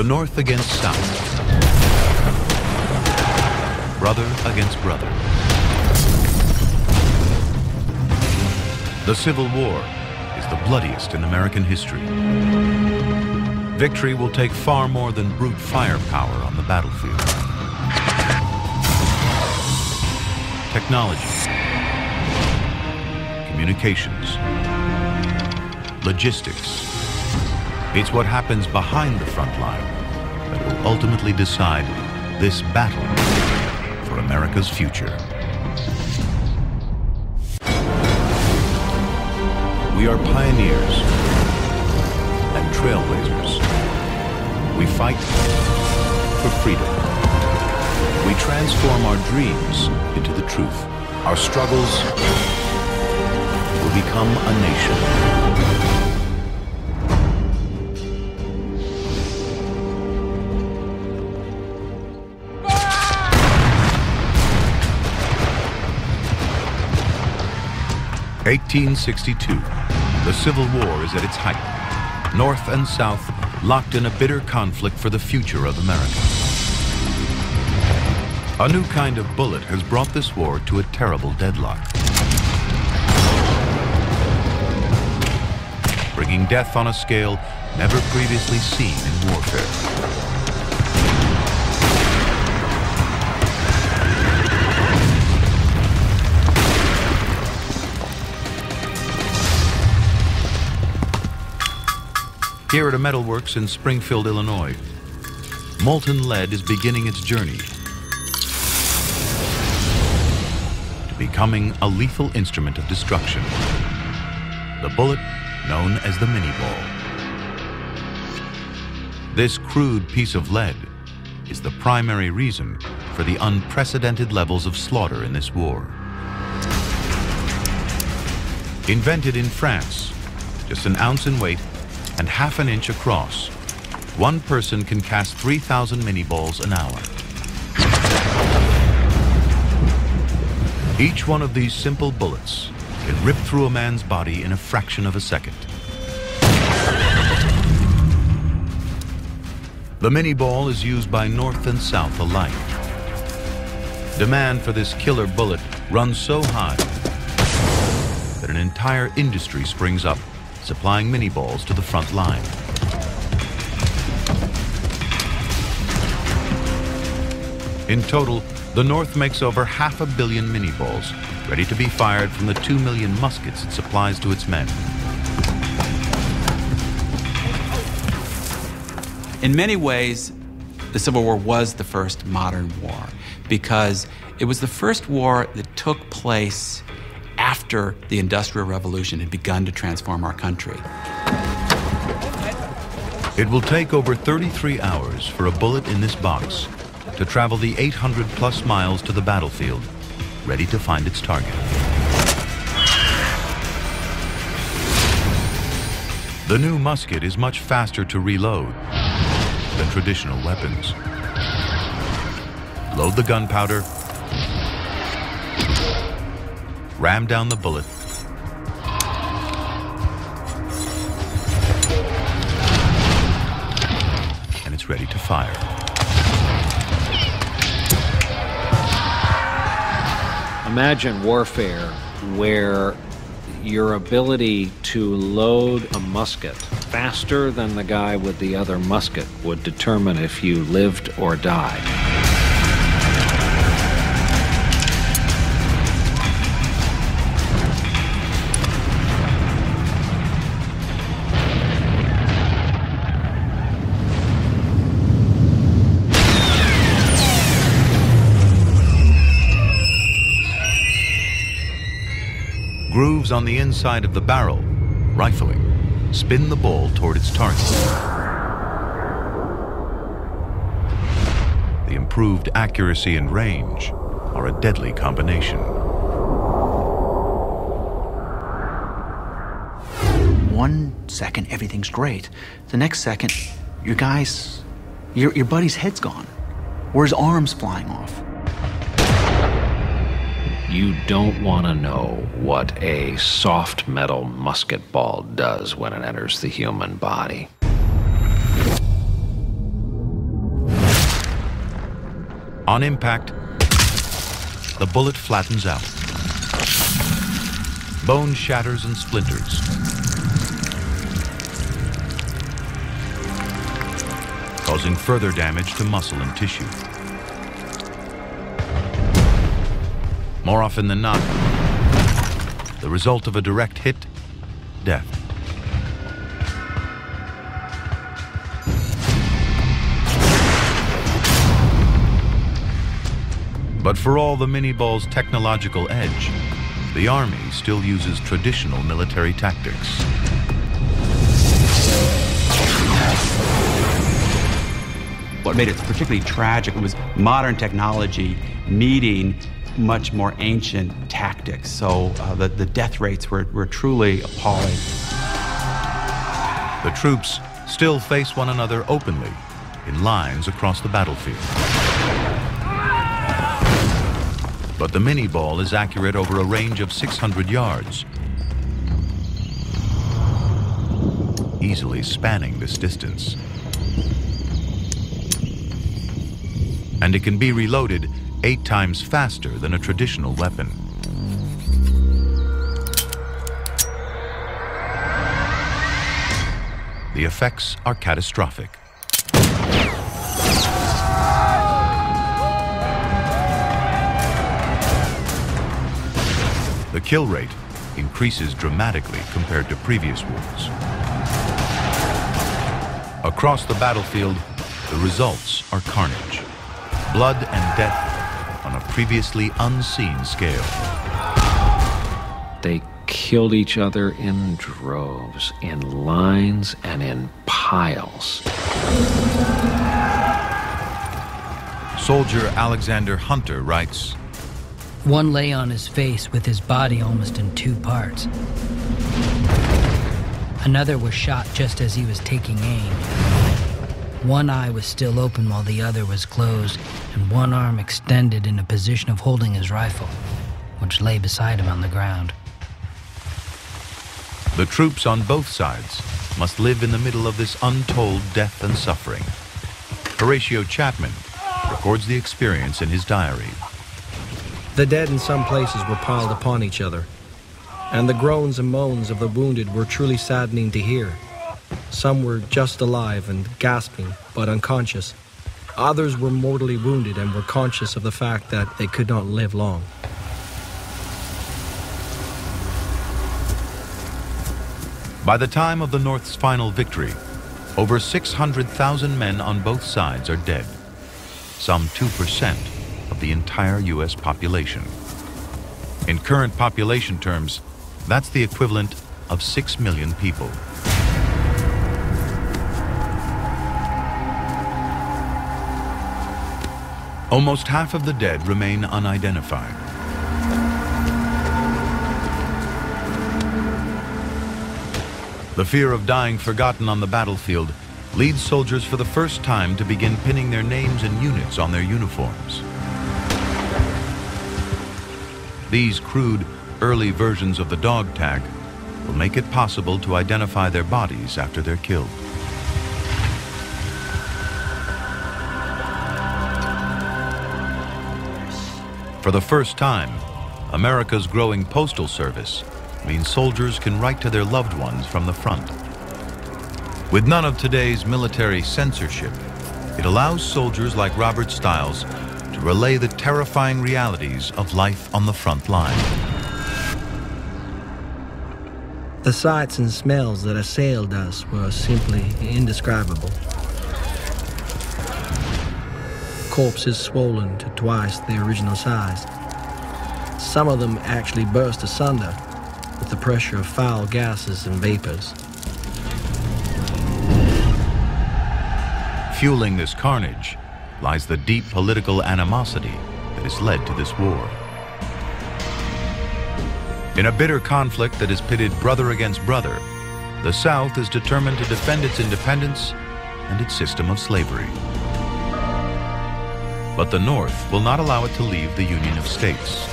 The North against South. Brother against brother. The Civil War is the bloodiest in American history. Victory will take far more than brute firepower on the battlefield. Technology, communications, logistics. It's what happens behind the front line that will ultimately decide this battle for America's future. We are pioneers and trailblazers. We fight for freedom. We transform our dreams into the truth. Our struggles will become a nation. Eighteen sixty-two. The Civil War is at its height. North and South locked in a bitter conflict for the future of America. A new kind of bullet has brought this war to a terrible deadlock. Bringing death on a scale never previously seen in warfare. Here at a metalworks in Springfield, Illinois, molten lead is beginning its journey to becoming a lethal instrument of destruction. The bullet known as the Minié ball. This crude piece of lead is the primary reason for the unprecedented levels of slaughter in this war. Invented in France, just an ounce in weight and half an inch across, one person can cast 3,000 Minié balls an hour. Each one of these simple bullets can rip through a man's body in a fraction of a second. The Minié ball is used by North and South alike. Demand for this killer bullet runs so high that an entire industry springs up supplying Minié balls to the front line. In total, the North makes over half a billion Minié balls, ready to be fired from the two million muskets it supplies to its men. In many ways, the Civil War was the first modern war because it was the first war that took place after the Industrial Revolution had begun to transform our country. It will take over 33 hours for a bullet in this box to travel the 800 plus miles to the battlefield, ready to find its target. The new musket is much faster to reload than traditional weapons. Load the gunpowder, ram down the bullet, and it's ready to fire. Imagine warfare where your ability to load a musket faster than the guy with the other musket would determine if you lived or died. Grooves on the inside of the barrel, rifling, spin the ball toward its target. The improved accuracy and range are a deadly combination. One second, everything's great. The next second, your guy's, your, your buddy's head's gone, or his arm's flying off. You don't want to know what a soft metal musket ball does when it enters the human body. On impact, the bullet flattens out. Bone shatters and splinters. Causing further damage to muscle and tissue. More often than not, the result of a direct hit, death. But for all the Minié ball's technological edge, the Army still uses traditional military tactics. What made it particularly tragic was modern technology meeting much more ancient tactics. So uh, the, the death rates were, were truly appalling. The troops still face one another openly in lines across the battlefield. But the Minié ball is accurate over a range of 600 yards, easily spanning this distance. And it can be reloaded eight times faster than a traditional weapon. The effects are catastrophic. The kill rate increases dramatically compared to previous wars. Across the battlefield, the results are carnage, blood and death a previously unseen scale. They killed each other in droves, in lines, and in piles. Soldier Alexander Hunter writes One lay on his face with his body almost in two parts. Another was shot just as he was taking aim. One eye was still open while the other was closed, and one arm extended in a position of holding his rifle, which lay beside him on the ground. The troops on both sides must live in the middle of this untold death and suffering. Horatio Chapman records the experience in his diary. The dead in some places were piled upon each other, and the groans and moans of the wounded were truly saddening to hear. Some were just alive and gasping, but unconscious. Others were mortally wounded and were conscious of the fact that they could not live long. By the time of the North's final victory, over 600,000 men on both sides are dead, some 2% of the entire U.S. population. In current population terms, that's the equivalent of 6 million people. Almost half of the dead remain unidentified. The fear of dying forgotten on the battlefield leads soldiers for the first time to begin pinning their names and units on their uniforms. These crude, early versions of the dog tag will make it possible to identify their bodies after they're killed. For the first time, America's growing postal service means soldiers can write to their loved ones from the front. With none of today's military censorship, it allows soldiers like Robert Stiles to relay the terrifying realities of life on the front line. The sights and smells that assailed us were simply indescribable. Corpses swollen to twice their original size. Some of them actually burst asunder with the pressure of foul gases and vapors. Fueling this carnage lies the deep political animosity that has led to this war. In a bitter conflict that has pitted brother against brother, the South is determined to defend its independence and its system of slavery. But the North will not allow it to leave the Union of States.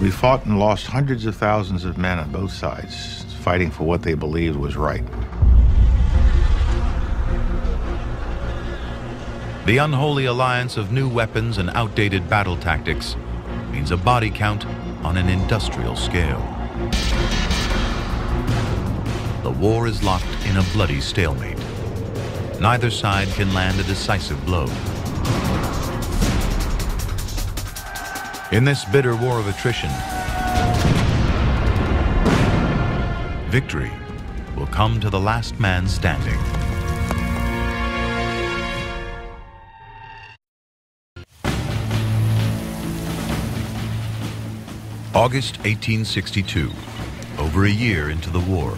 We fought and lost hundreds of thousands of men on both sides, fighting for what they believed was right. The unholy alliance of new weapons and outdated battle tactics means a body count on an industrial scale. The war is locked in a bloody stalemate. Neither side can land a decisive blow. In this bitter war of attrition, victory will come to the last man standing. August 1862, over a year into the war.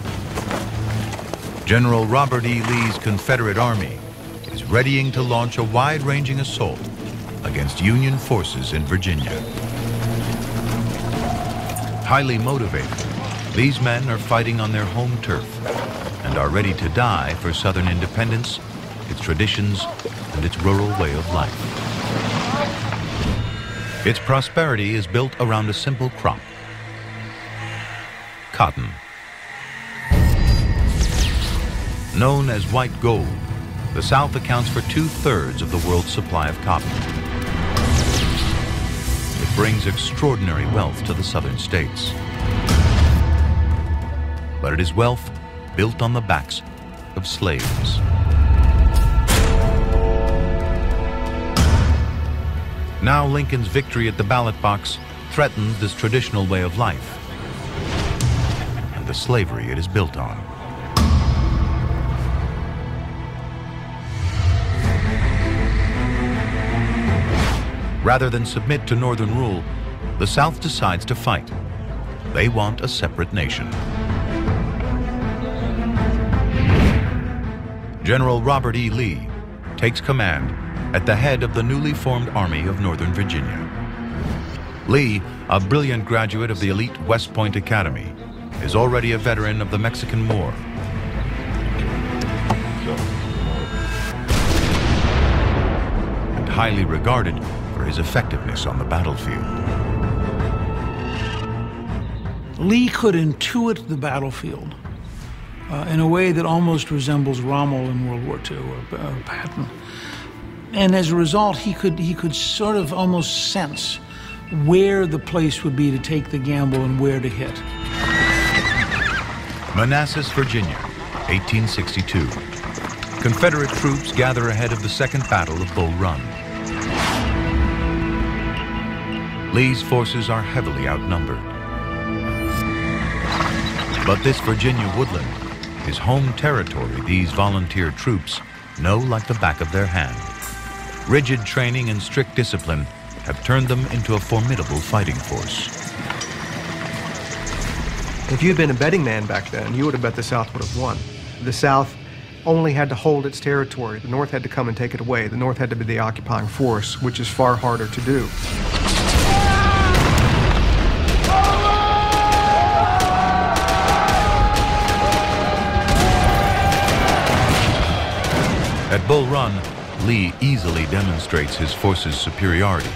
General Robert E. Lee's Confederate Army is readying to launch a wide-ranging assault against Union forces in Virginia. Highly motivated, these men are fighting on their home turf and are ready to die for Southern independence, its traditions, and its rural way of life. Its prosperity is built around a simple crop cotton. Known as white gold, the South accounts for two thirds of the world's supply of cotton. It brings extraordinary wealth to the southern states. But it is wealth built on the backs of slaves. Now Lincoln's victory at the ballot box threatened this traditional way of life and the slavery it is built on. Rather than submit to Northern rule, the South decides to fight. They want a separate nation. General Robert E. Lee takes command at the head of the newly formed Army of Northern Virginia. Lee, a brilliant graduate of the elite West Point Academy, is already a veteran of the Mexican War. And highly regarded his effectiveness on the battlefield. Lee could intuit the battlefield uh, in a way that almost resembles Rommel in World War II or, or Patton and as a result, he could he could sort of almost sense where the place would be to take the gamble and where to hit. Manassas, Virginia, 1862. Confederate troops gather ahead of the Second Battle of Bull Run. Lee's forces are heavily outnumbered. But this Virginia woodland is home territory these volunteer troops know like the back of their hand. Rigid training and strict discipline have turned them into a formidable fighting force. If you'd been a betting man back then, you would have bet the South would have won. The South only had to hold its territory. The North had to come and take it away. The North had to be the occupying force, which is far harder to do. At Bull Run, Lee easily demonstrates his force's superiority.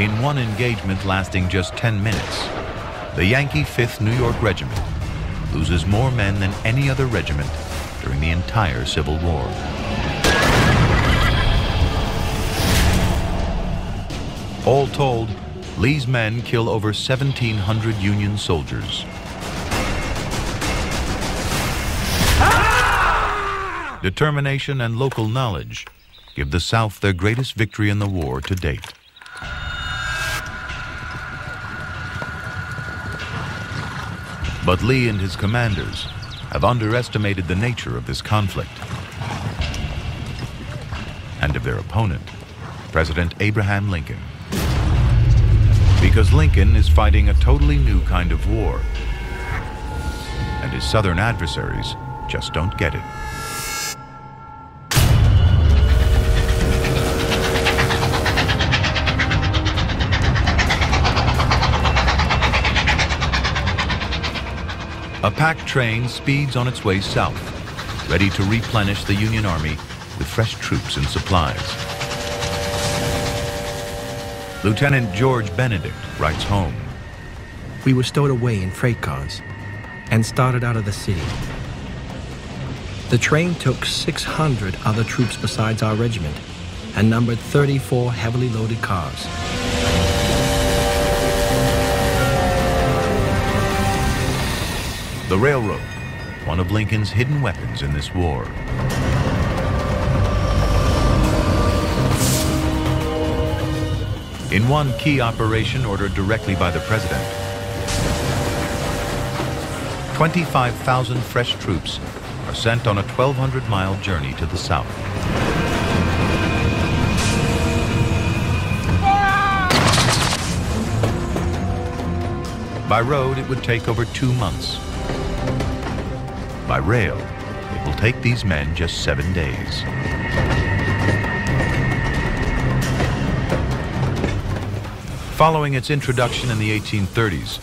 In one engagement lasting just 10 minutes, the Yankee 5th New York Regiment loses more men than any other regiment during the entire Civil War. All told, Lee's men kill over 1,700 Union soldiers. Determination and local knowledge give the South their greatest victory in the war to date. But Lee and his commanders have underestimated the nature of this conflict and of their opponent, President Abraham Lincoln. Because Lincoln is fighting a totally new kind of war, and his Southern adversaries just don't get it. A packed train speeds on its way south, ready to replenish the Union Army with fresh troops and supplies. Lieutenant George Benedict writes home. we were stowed away in freight cars and started out of the city. The train took 600 other troops besides our regiment and numbered 34 heavily loaded cars. The railroad, one of Lincoln's hidden weapons in this war. In one key operation ordered directly by the president, 25,000 fresh troops are sent on a 1,200 mile journey to the south. By road, it would take over two months. By rail, it will take these men just seven days. Following its introduction in the 1830s,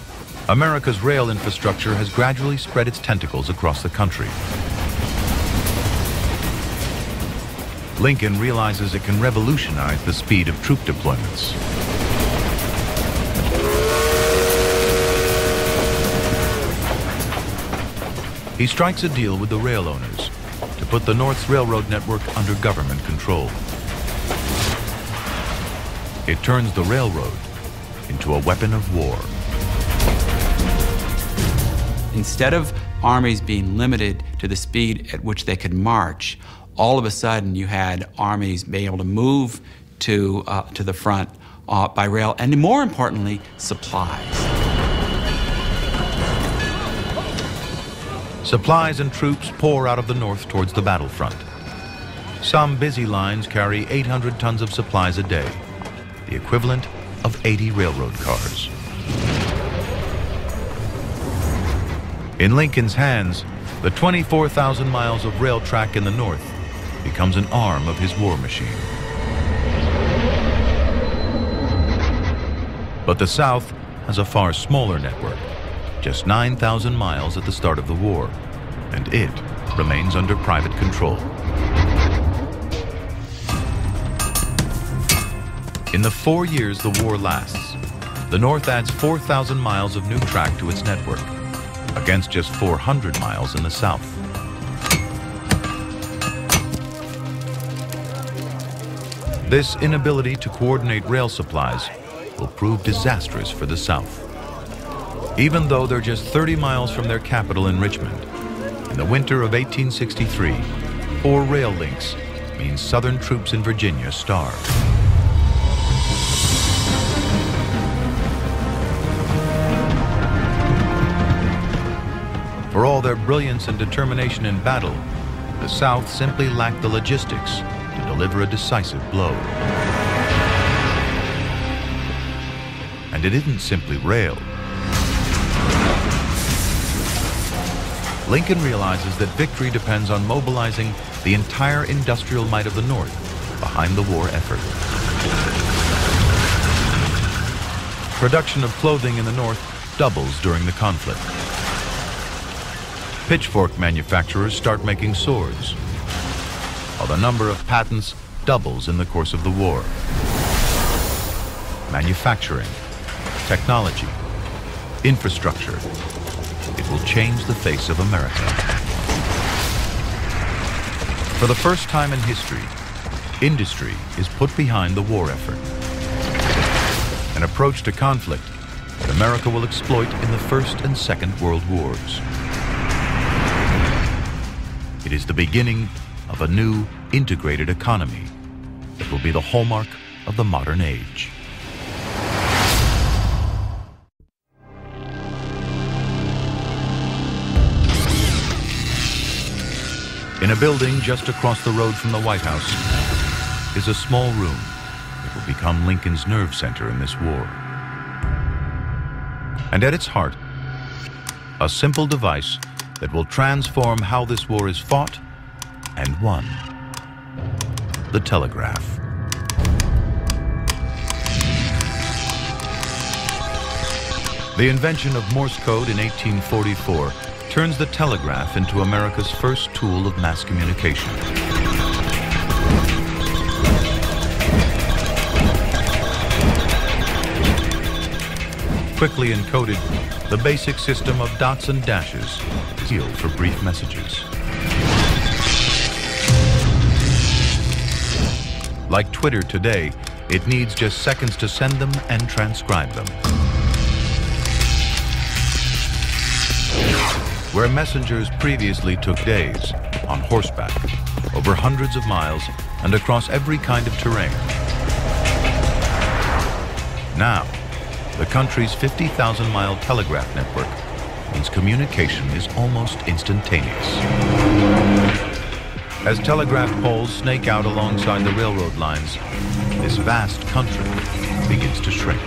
America's rail infrastructure has gradually spread its tentacles across the country. Lincoln realizes it can revolutionize the speed of troop deployments. He strikes a deal with the rail owners to put the North's railroad network under government control. It turns the railroad into a weapon of war. Instead of armies being limited to the speed at which they could march, all of a sudden you had armies being able to move to, uh, to the front uh, by rail, and more importantly, supplies. Supplies and troops pour out of the north towards the battlefront. Some busy lines carry 800 tons of supplies a day, the equivalent of 80 railroad cars. In Lincoln's hands, the 24,000 miles of rail track in the north becomes an arm of his war machine. But the South has a far smaller network just 9,000 miles at the start of the war, and it remains under private control. In the four years the war lasts, the North adds 4,000 miles of new track to its network, against just 400 miles in the South. This inability to coordinate rail supplies will prove disastrous for the South even though they're just 30 miles from their capital in Richmond. In the winter of 1863, poor rail links means Southern troops in Virginia starve. For all their brilliance and determination in battle, the South simply lacked the logistics to deliver a decisive blow. And it isn't simply rail. Lincoln realizes that victory depends on mobilizing the entire industrial might of the North behind the war effort. Production of clothing in the North doubles during the conflict. Pitchfork manufacturers start making swords, while the number of patents doubles in the course of the war. Manufacturing, technology, infrastructure, it will change the face of America. For the first time in history, industry is put behind the war effort. An approach to conflict that America will exploit in the First and Second World Wars. It is the beginning of a new integrated economy that will be the hallmark of the modern age. In a building just across the road from the White House is a small room that will become Lincoln's nerve center in this war. And at its heart, a simple device that will transform how this war is fought and won. The telegraph. The invention of Morse code in 1844 turns the telegraph into America's first tool of mass communication. quickly encoded, the basic system of dots and dashes sealed for brief messages. Like Twitter today, it needs just seconds to send them and transcribe them. Where messengers previously took days, on horseback, over hundreds of miles, and across every kind of terrain. Now, the country's 50,000 mile telegraph network means communication is almost instantaneous. As telegraph poles snake out alongside the railroad lines, this vast country begins to shrink.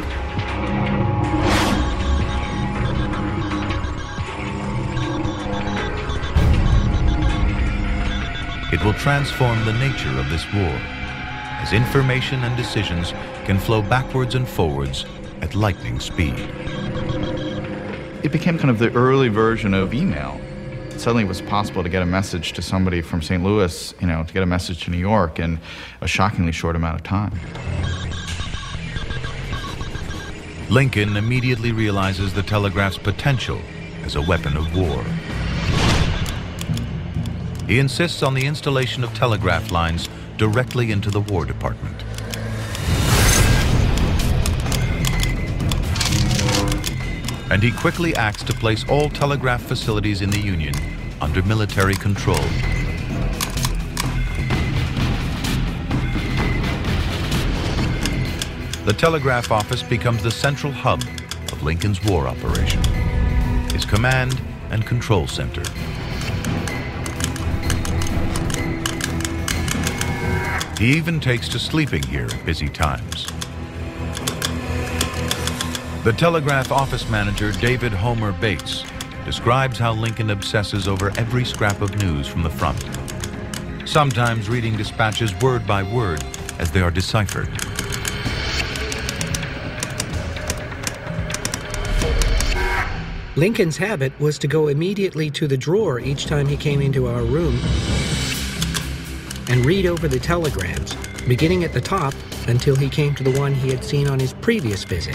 It will transform the nature of this war, as information and decisions can flow backwards and forwards at lightning speed. It became kind of the early version of email. Suddenly it was possible to get a message to somebody from St. Louis, you know, to get a message to New York in a shockingly short amount of time. Lincoln immediately realizes the telegraph's potential as a weapon of war. He insists on the installation of telegraph lines directly into the War Department. And he quickly acts to place all telegraph facilities in the Union under military control. The telegraph office becomes the central hub of Lincoln's war operation, his command and control center. He even takes to sleeping here at busy times. The telegraph office manager, David Homer Bates, describes how Lincoln obsesses over every scrap of news from the front, sometimes reading dispatches word by word as they are deciphered. Lincoln's habit was to go immediately to the drawer each time he came into our room and read over the telegrams, beginning at the top until he came to the one he had seen on his previous visit.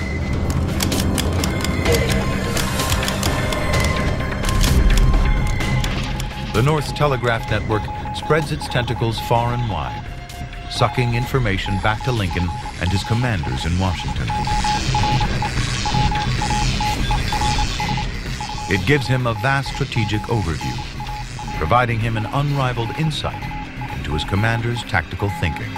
The North's telegraph network spreads its tentacles far and wide, sucking information back to Lincoln and his commanders in Washington. It gives him a vast strategic overview, providing him an unrivaled insight into his commander's tactical thinking.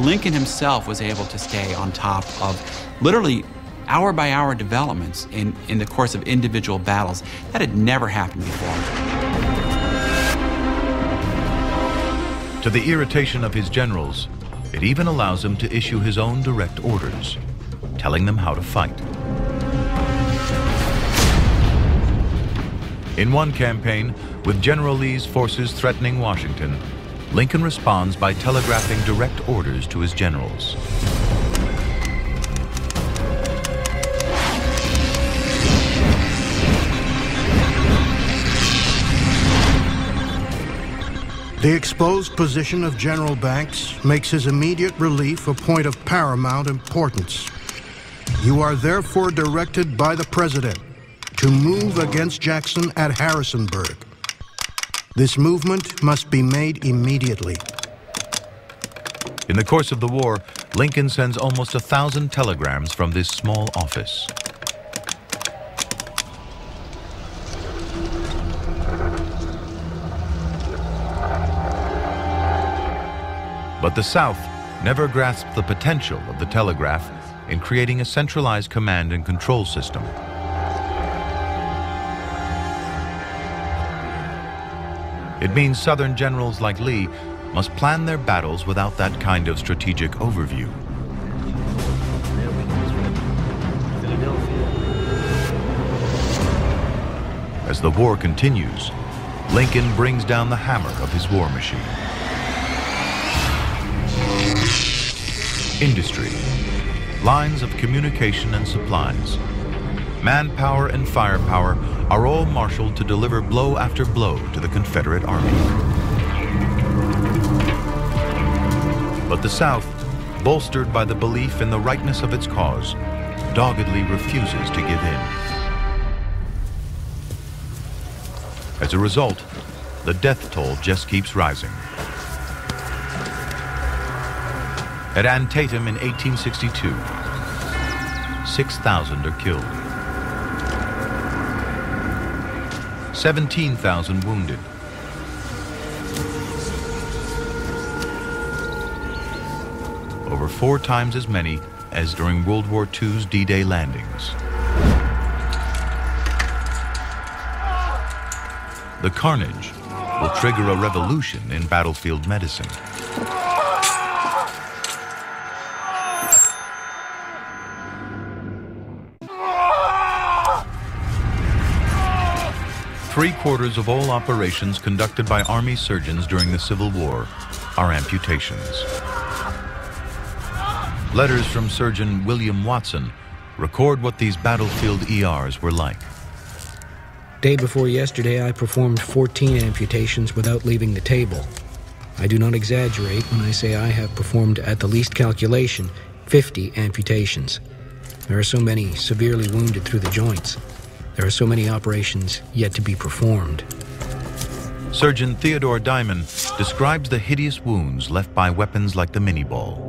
Lincoln himself was able to stay on top of literally hour by hour developments in, in the course of individual battles. That had never happened before. To the irritation of his generals, it even allows him to issue his own direct orders, telling them how to fight. In one campaign, with General Lee's forces threatening Washington, Lincoln responds by telegraphing direct orders to his generals. The exposed position of General Banks makes his immediate relief a point of paramount importance. You are therefore directed by the President to move against Jackson at Harrisonburg. This movement must be made immediately. In the course of the war, Lincoln sends almost a thousand telegrams from this small office. But the South never grasped the potential of the telegraph in creating a centralized command and control system. It means Southern generals like Lee must plan their battles without that kind of strategic overview. As the war continues, Lincoln brings down the hammer of his war machine. Industry, lines of communication and supplies, manpower and firepower are all marshaled to deliver blow after blow to the Confederate Army. But the South bolstered by the belief in the rightness of its cause, doggedly refuses to give in. As a result, the death toll just keeps rising. At Antietam in 1862, 6,000 are killed. 17,000 wounded. Over four times as many as during World War II's D-Day landings. The carnage will trigger a revolution in battlefield medicine. Three quarters of all operations conducted by Army surgeons during the Civil War are amputations. Letters from surgeon William Watson record what these battlefield ERs were like. Day before yesterday, I performed 14 amputations without leaving the table. I do not exaggerate when I say I have performed, at the least calculation, 50 amputations. There are so many severely wounded through the joints. There are so many operations yet to be performed. Surgeon Theodore Diamond describes the hideous wounds left by weapons like the Minié ball.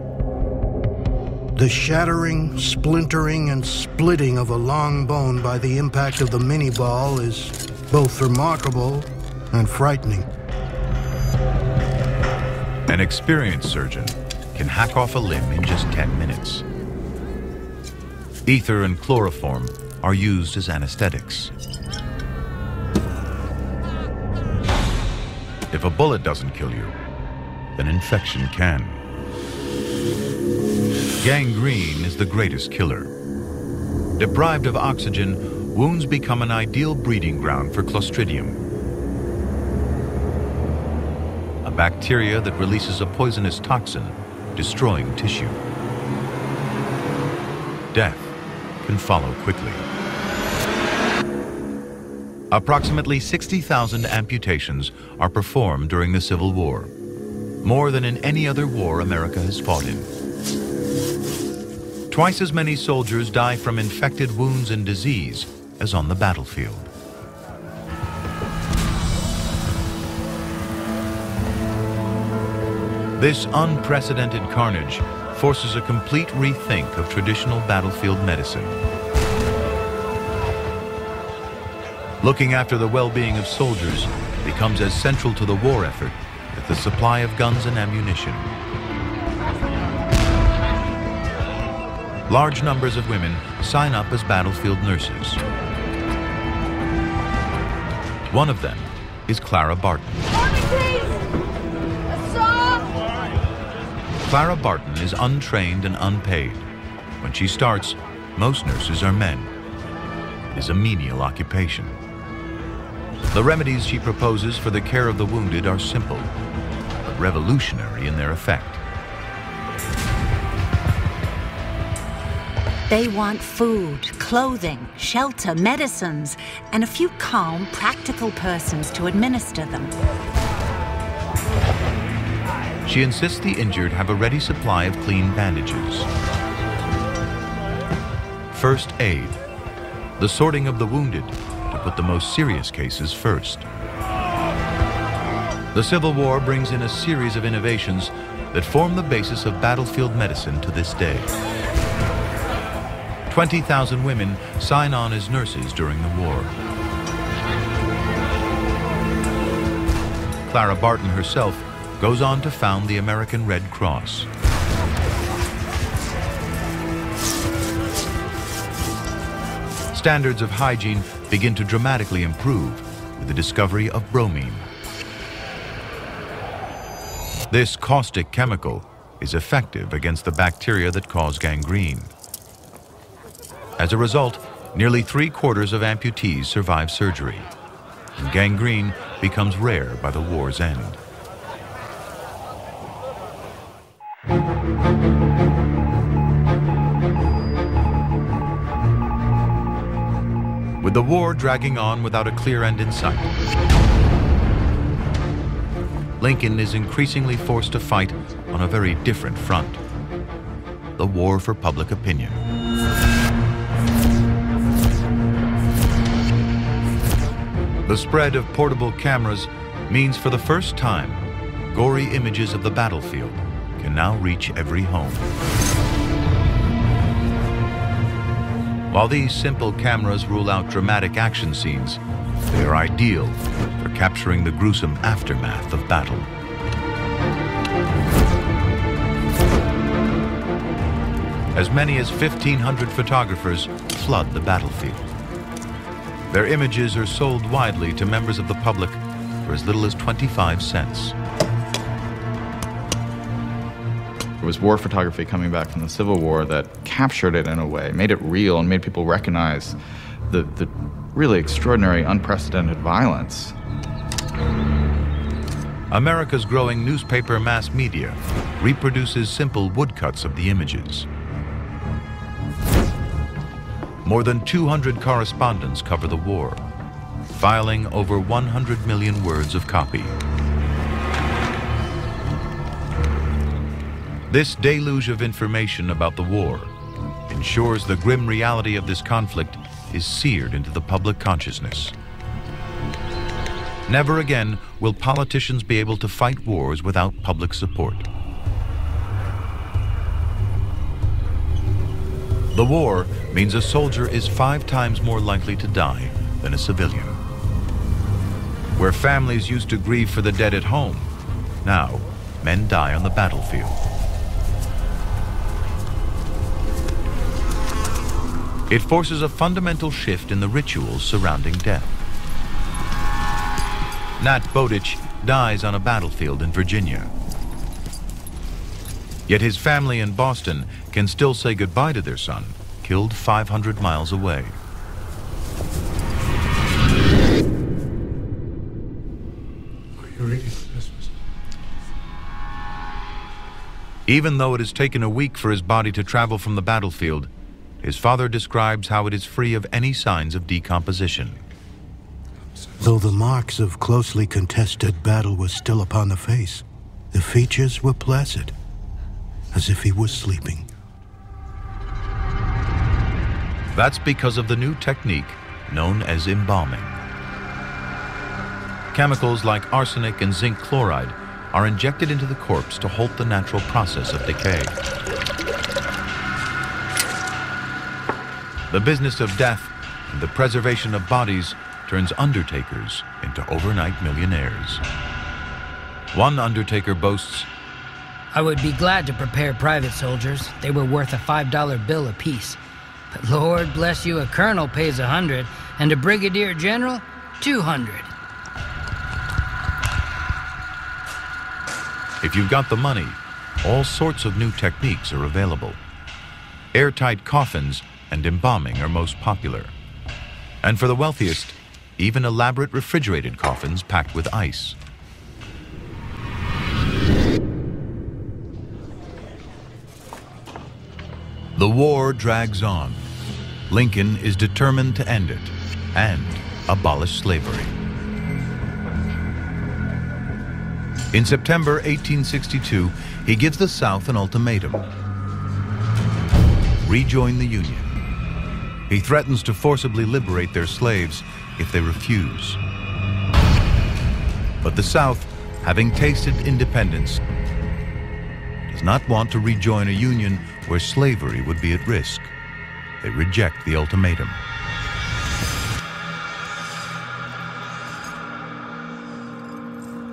The shattering, splintering, and splitting of a long bone by the impact of the Minié ball is both remarkable and frightening. An experienced surgeon can hack off a limb in just 10 minutes. Ether and chloroform are used as anesthetics. If a bullet doesn't kill you, then infection can. Gangrene is the greatest killer. Deprived of oxygen, wounds become an ideal breeding ground for Clostridium, a bacteria that releases a poisonous toxin, destroying tissue. Death can follow quickly. Approximately 60,000 amputations are performed during the Civil War, more than in any other war America has fought in. Twice as many soldiers die from infected wounds and disease as on the battlefield. This unprecedented carnage forces a complete rethink of traditional battlefield medicine. Looking after the well-being of soldiers becomes as central to the war effort as the supply of guns and ammunition. Large numbers of women sign up as battlefield nurses. One of them is Clara Barton. Clara Barton is untrained and unpaid. When she starts, most nurses are men. It is a menial occupation. The remedies she proposes for the care of the wounded are simple, but revolutionary in their effect. They want food, clothing, shelter, medicines, and a few calm, practical persons to administer them. She insists the injured have a ready supply of clean bandages. First aid, the sorting of the wounded to put the most serious cases first. The Civil War brings in a series of innovations that form the basis of battlefield medicine to this day. 20,000 women sign on as nurses during the war. Clara Barton herself goes on to found the American Red Cross. Standards of hygiene begin to dramatically improve with the discovery of bromine. This caustic chemical is effective against the bacteria that cause gangrene. As a result, nearly three quarters of amputees survive surgery, and gangrene becomes rare by the war's end. With the war dragging on without a clear end in sight, Lincoln is increasingly forced to fight on a very different front. the war for public opinion. The spread of portable cameras means for the first time, gory images of the battlefield can now reach every home. While these simple cameras rule out dramatic action scenes, they are ideal for capturing the gruesome aftermath of battle. As many as 1,500 photographers flood the battlefield. Their images are sold widely to members of the public for as little as 25 cents. Was war photography coming back from the Civil War that captured it in a way, made it real, and made people recognize the, the really extraordinary, unprecedented violence. America's growing newspaper mass media reproduces simple woodcuts of the images. More than 200 correspondents cover the war, filing over 100 million words of copy. This deluge of information about the war ensures the grim reality of this conflict is seared into the public consciousness. Never again will politicians be able to fight wars without public support. The war means a soldier is five times more likely to die than a civilian. Where families used to grieve for the dead at home, now men die on the battlefield. It forces a fundamental shift in the rituals surrounding death. Nat Bowditch dies on a battlefield in Virginia. Yet his family in Boston can still say goodbye to their son, killed 500 miles away. Even though it has taken a week for his body to travel from the battlefield, his father describes how it is free of any signs of decomposition. Though the marks of closely contested battle were still upon the face, the features were placid, as if he was sleeping. That's because of the new technique known as embalming. Chemicals like arsenic and zinc chloride are injected into the corpse to halt the natural process of decay. The business of death and the preservation of bodies turns undertakers into overnight millionaires. One undertaker boasts, I would be glad to prepare private soldiers. They were worth a $5 bill apiece. But Lord bless you, a colonel pays a hundred, and a brigadier general, two hundred. If you've got the money, all sorts of new techniques are available. Airtight coffins and embalming are most popular. And for the wealthiest, even elaborate refrigerated coffins packed with ice. The war drags on. Lincoln is determined to end it and abolish slavery. In September 1862, he gives the South an ultimatum. Rejoin the Union. He threatens to forcibly liberate their slaves if they refuse. But the South, having tasted independence, does not want to rejoin a union where slavery would be at risk. They reject the ultimatum.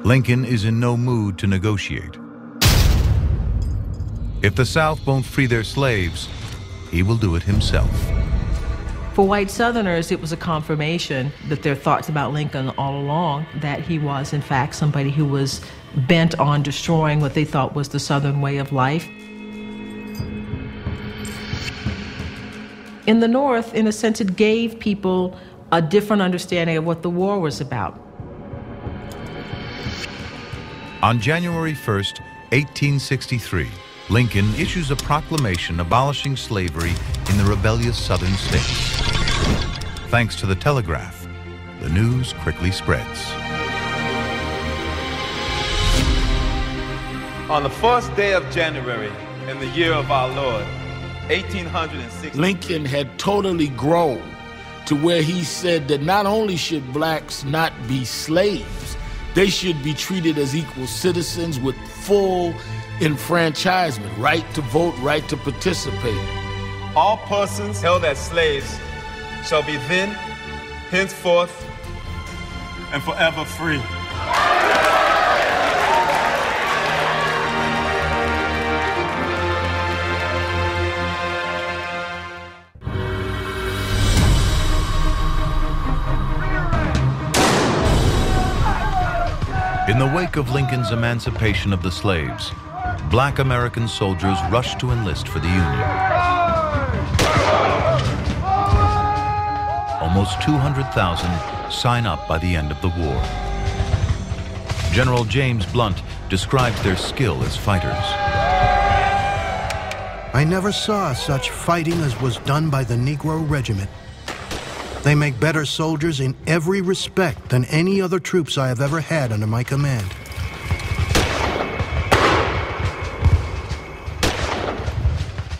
Lincoln is in no mood to negotiate. If the South won't free their slaves, he will do it himself. For white Southerners, it was a confirmation that their thoughts about Lincoln all along, that he was, in fact, somebody who was bent on destroying what they thought was the Southern way of life. In the North, in a sense, it gave people a different understanding of what the war was about. On January 1st, 1863, Lincoln issues a proclamation abolishing slavery in the rebellious southern states. Thanks to the telegraph, the news quickly spreads. On the first day of January in the year of our Lord, 1860. Lincoln had totally grown to where he said that not only should blacks not be slaves, they should be treated as equal citizens with full enfranchisement, right to vote, right to participate. All persons held as slaves shall be then, henceforth, and forever free. In the wake of Lincoln's emancipation of the slaves, black American soldiers rushed to enlist for the Union. Almost 200,000 sign up by the end of the war. General James Blunt describes their skill as fighters. I never saw such fighting as was done by the Negro Regiment. They make better soldiers in every respect than any other troops I have ever had under my command.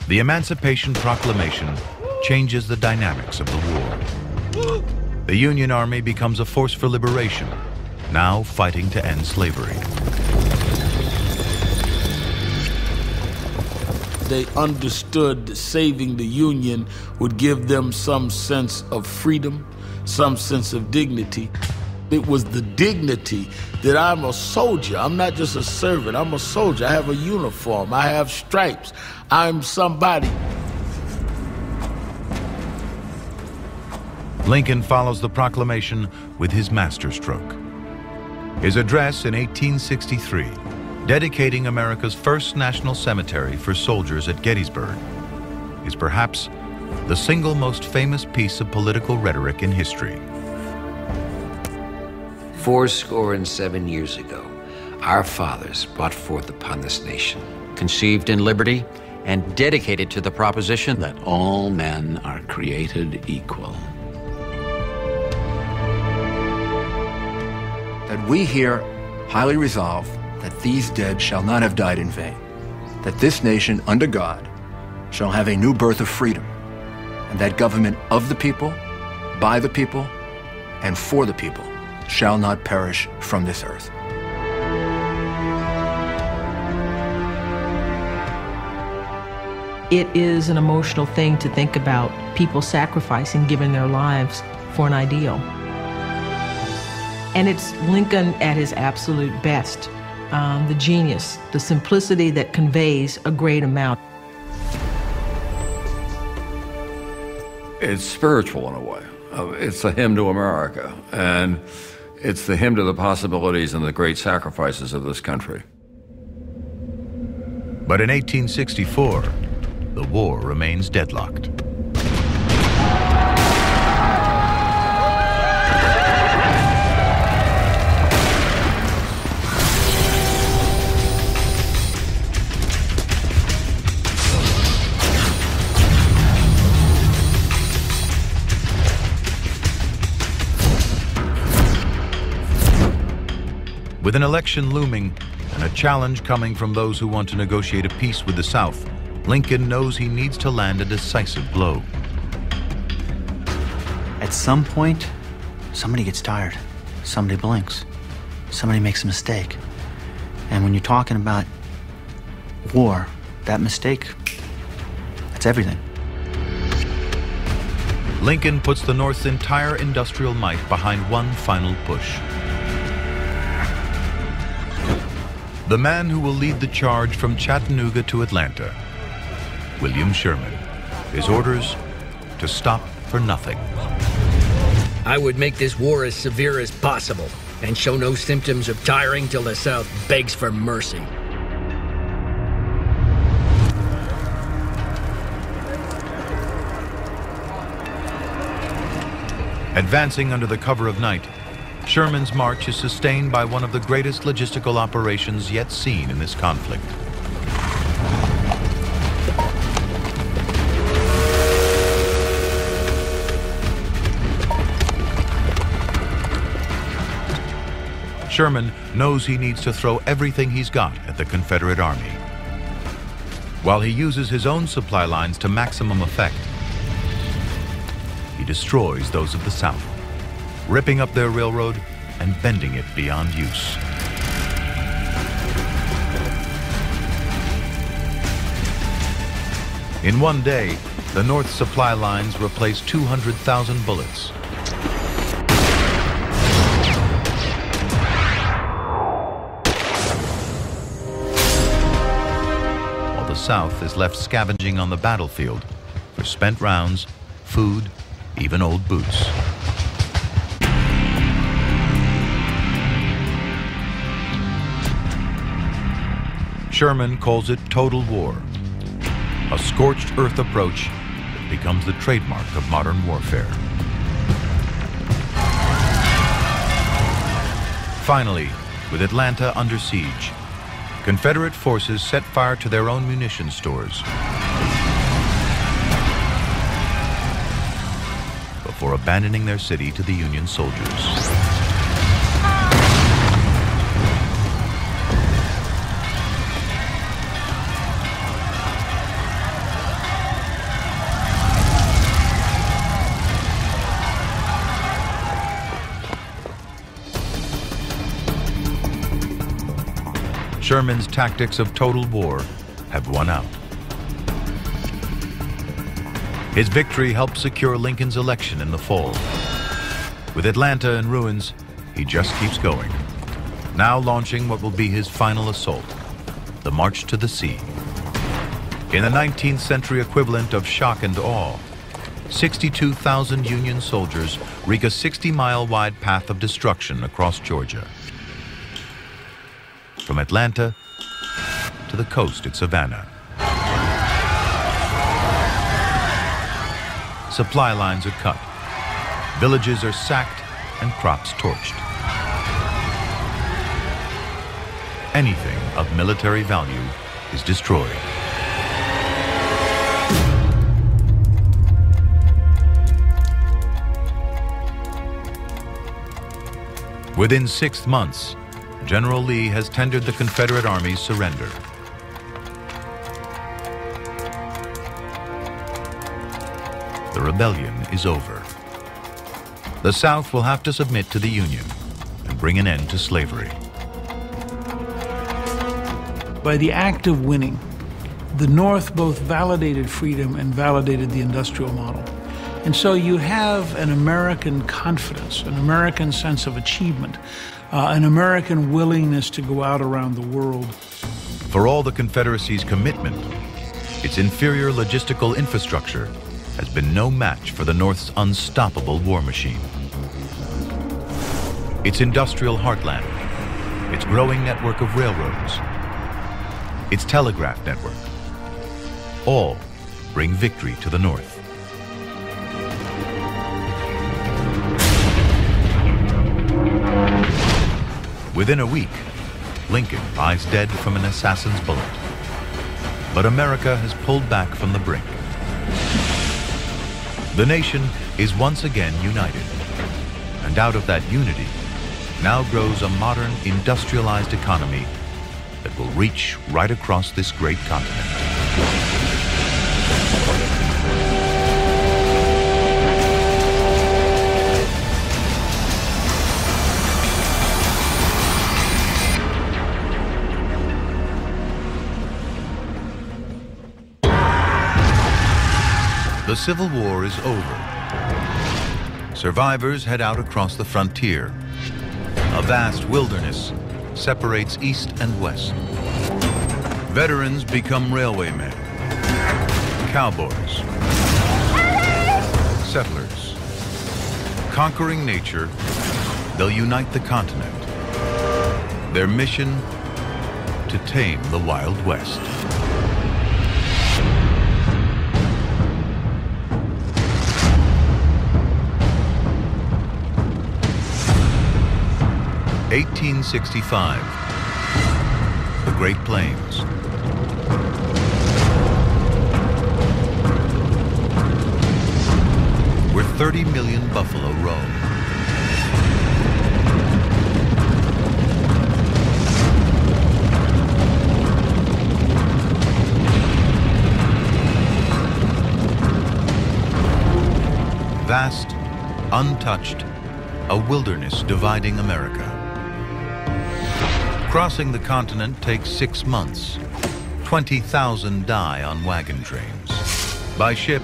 The Emancipation Proclamation changes the dynamics of the war. The Union Army becomes a force for liberation, now fighting to end slavery. They understood that saving the Union would give them some sense of freedom, some sense of dignity. It was the dignity that I'm a soldier. I'm not just a servant, I'm a soldier. I have a uniform, I have stripes. I'm somebody. Lincoln follows the proclamation with his masterstroke. His address in 1863, dedicating America's first national cemetery for soldiers at Gettysburg, is perhaps the single most famous piece of political rhetoric in history. Four score and seven years ago, our fathers brought forth upon this nation, conceived in liberty and dedicated to the proposition that all men are created equal. That we here highly resolve that these dead shall not have died in vain, that this nation under God shall have a new birth of freedom, and that government of the people, by the people, and for the people shall not perish from this earth. It is an emotional thing to think about people sacrificing, giving their lives for an ideal. And it's Lincoln at his absolute best um, the genius, the simplicity that conveys a great amount. It's spiritual in a way. Uh, it's a hymn to America, and it's the hymn to the possibilities and the great sacrifices of this country. But in 1864, the war remains deadlocked. With an election looming and a challenge coming from those who want to negotiate a peace with the South, Lincoln knows he needs to land a decisive blow. At some point, somebody gets tired. Somebody blinks. Somebody makes a mistake. And when you're talking about war, that mistake, that's everything. Lincoln puts the North's entire industrial might behind one final push. The man who will lead the charge from Chattanooga to Atlanta, William Sherman. His orders to stop for nothing. I would make this war as severe as possible and show no symptoms of tiring till the South begs for mercy. Advancing under the cover of night, Sherman's march is sustained by one of the greatest logistical operations yet seen in this conflict. Sherman knows he needs to throw everything he's got at the Confederate Army. while he uses his own supply lines to maximum effect. He destroys those of the South, ripping up their railroad and bending it beyond use. In one day, the North supply lines replaced 200,000 bullets. While the South is left scavenging on the battlefield for spent rounds, food, even old boots. Sherman calls it total war, a scorched earth approach that becomes the trademark of modern warfare. Finally, with Atlanta under siege, Confederate forces set fire to their own munition stores before abandoning their city to the Union soldiers. Sherman's tactics of total war have won out. His victory helped secure Lincoln's election in the fall. With Atlanta in ruins, he just keeps going, now launching what will be his final assault, the March to the Sea. In the 19th century equivalent of shock and awe, 62,000 Union soldiers wreak a 60-mile wide path of destruction across Georgia from Atlanta to the coast at Savannah. Supply lines are cut, villages are sacked, and crops torched. Anything of military value is destroyed. Within six months, General Lee has tendered the Confederate Army's surrender. The rebellion is over. The South will have to submit to the Union and bring an end to slavery. By the act of winning, the North both validated freedom and validated the industrial model. And so you have an American confidence, an American sense of achievement, uh, an American willingness to go out around the world. For all the Confederacy's commitment, its inferior logistical infrastructure has been no match for the North's unstoppable war machine. Its industrial heartland, its growing network of railroads, its telegraph network, all bring victory to the North. Within a week, Lincoln lies dead from an assassin's bullet. But America has pulled back from the brink. The nation is once again united. And out of that unity now grows a modern industrialized economy that will reach right across this great continent. The Civil War is over. Survivors head out across the frontier. A vast wilderness separates east and west. Veterans become railwaymen, cowboys, settlers. Conquering nature, they'll unite the continent. Their mission, to tame the Wild West. 1865. The Great Plains. Where 30 million buffalo roam. Vast, untouched, a wilderness dividing America. Crossing the continent takes six months. 20,000 die on wagon trains. By ship,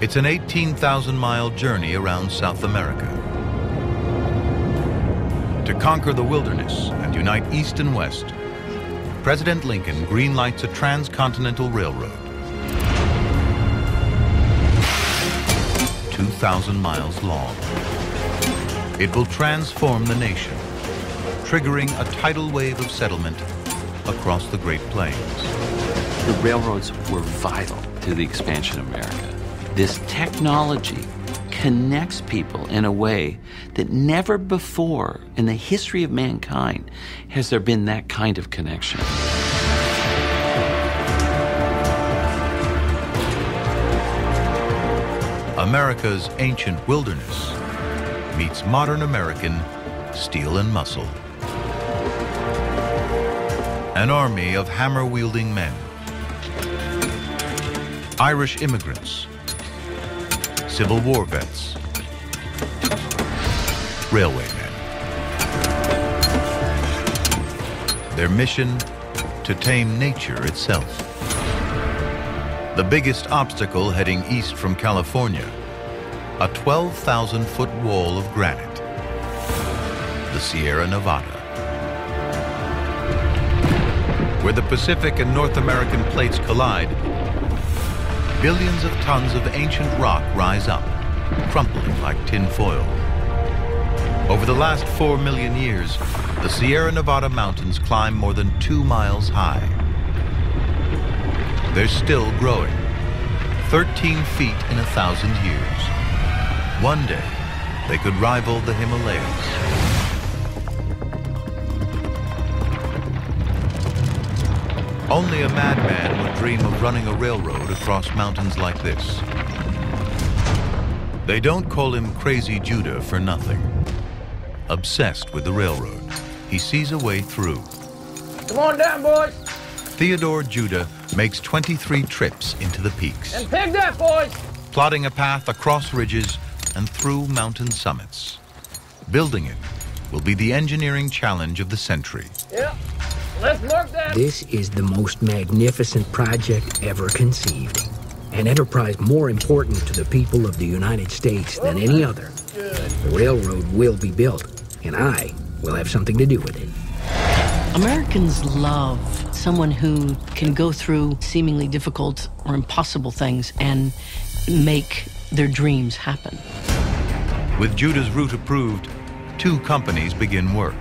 it's an 18,000 mile journey around South America. To conquer the wilderness and unite East and West, President Lincoln greenlights a transcontinental railroad. 2,000 miles long. It will transform the nation, triggering a tidal wave of settlement across the Great Plains. The railroads were vital to the expansion of America. This technology connects people in a way that never before in the history of mankind has there been that kind of connection. America's ancient wilderness meets modern American steel and muscle. An army of hammer-wielding men. Irish immigrants. Civil War vets. Railwaymen. Their mission, to tame nature itself. The biggest obstacle heading east from California, a 12,000 foot wall of granite, the Sierra Nevada. Where the Pacific and North American plates collide, billions of tons of ancient rock rise up, crumpling like tin foil. Over the last four million years, the Sierra Nevada mountains climb more than two miles high. They're still growing, 13 feet in a thousand years. One day, they could rival the Himalayas. Only a madman would dream of running a railroad across mountains like this. They don't call him Crazy Judah for nothing. Obsessed with the railroad, he sees a way through. Come on down, boys. Theodore Judah makes 23 trips into the peaks, And peg that, boys. plotting a path across ridges and through mountain summits. Building it will be the engineering challenge of the century. Yep. Let's mark that. This is the most magnificent project ever conceived. An enterprise more important to the people of the United States than oh, any other. The railroad will be built, and I will have something to do with it. Americans love someone who can go through seemingly difficult or impossible things and make their dreams happen. With Judah's route approved, two companies begin work.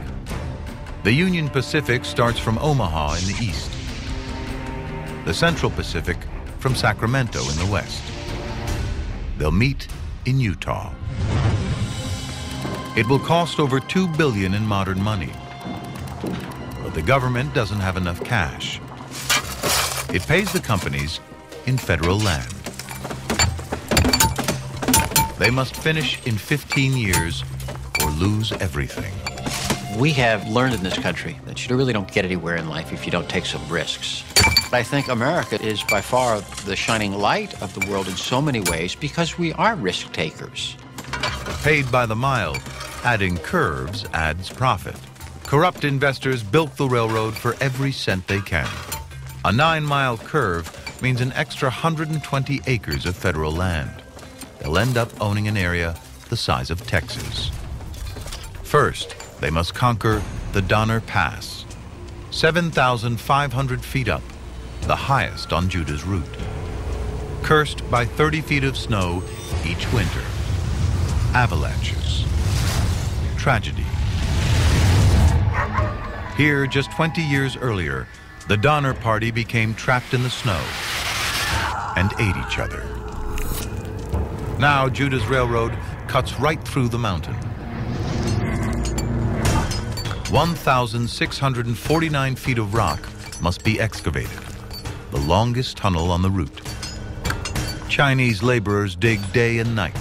The Union Pacific starts from Omaha in the east. The Central Pacific from Sacramento in the west. They'll meet in Utah. It will cost over 2 billion in modern money. But the government doesn't have enough cash. It pays the companies in federal land. They must finish in 15 years or lose everything. We have learned in this country that you really don't get anywhere in life if you don't take some risks. I think America is by far the shining light of the world in so many ways because we are risk takers. Paid by the mile, adding curves adds profit. Corrupt investors built the railroad for every cent they can. A nine mile curve means an extra 120 acres of federal land. They'll end up owning an area the size of Texas. First, they must conquer the Donner Pass, 7,500 feet up, the highest on Judah's route. Cursed by 30 feet of snow each winter. Avalanches. Tragedy. Here, just 20 years earlier, the Donner Party became trapped in the snow and ate each other. Now, Judah's railroad cuts right through the mountain. 1,649 feet of rock must be excavated, the longest tunnel on the route. Chinese laborers dig day and night.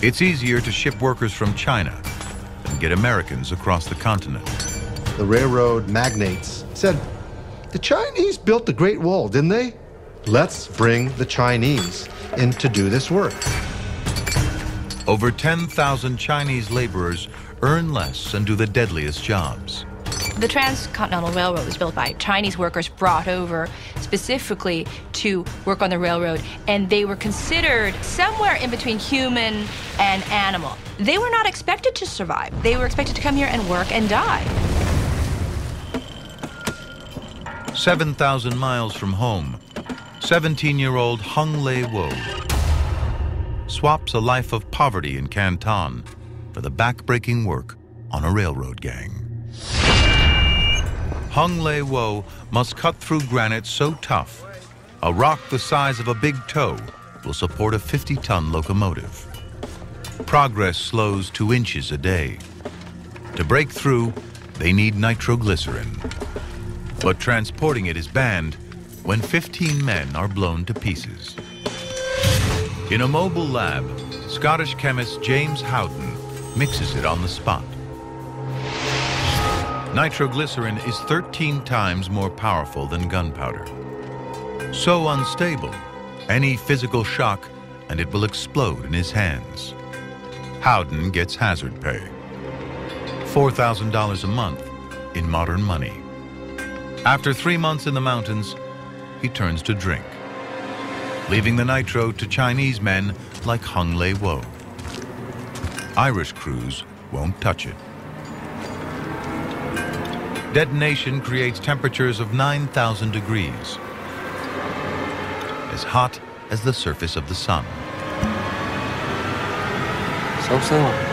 It's easier to ship workers from China than get Americans across the continent. The railroad magnates said, The Chinese built the Great Wall, didn't they? Let's bring the Chinese in to do this work. Over 10,000 Chinese laborers earn less and do the deadliest jobs. The Transcontinental Railroad was built by Chinese workers brought over specifically to work on the railroad, and they were considered somewhere in between human and animal. They were not expected to survive. They were expected to come here and work and die. 7,000 miles from home, 17-year-old Hung Lei Wo swaps a life of poverty in Canton for the backbreaking work on a railroad gang. Hung Lei Wo must cut through granite so tough, a rock the size of a big toe will support a 50-ton locomotive. Progress slows two inches a day. To break through, they need nitroglycerin. But transporting it is banned when 15 men are blown to pieces. In a mobile lab, Scottish chemist James Howden mixes it on the spot. Nitroglycerin is 13 times more powerful than gunpowder. So unstable, any physical shock and it will explode in his hands. Howden gets hazard pay. $4,000 a month in modern money. After three months in the mountains, he turns to drink, leaving the nitro to Chinese men like Hung Lei Wo. Irish crews won't touch it. Detonation creates temperatures of 9,000 degrees, as hot as the surface of the sun. So, so.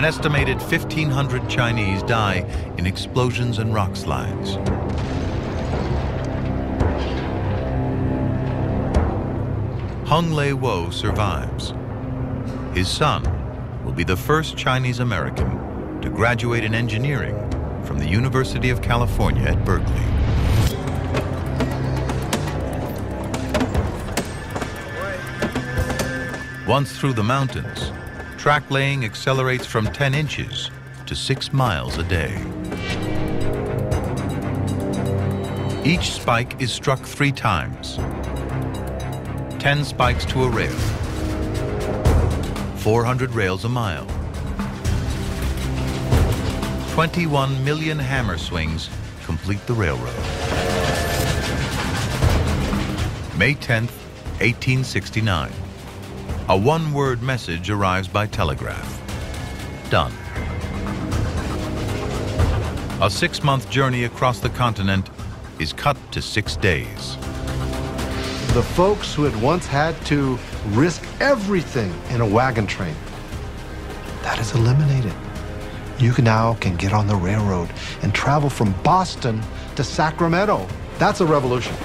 An estimated 1,500 Chinese die in explosions and rock slides. Hung Lei Wo survives. His son will be the first Chinese American to graduate in engineering from the University of California at Berkeley. Once through the mountains, track laying accelerates from 10 inches to 6 miles a day. Each spike is struck three times. 10 spikes to a rail. 400 rails a mile. 21 million hammer swings complete the railroad. May 10th, 1869. A one-word message arrives by telegraph. Done. A six-month journey across the continent is cut to six days. The folks who had once had to risk everything in a wagon train, that is eliminated. You now can get on the railroad and travel from Boston to Sacramento. That's a revolution.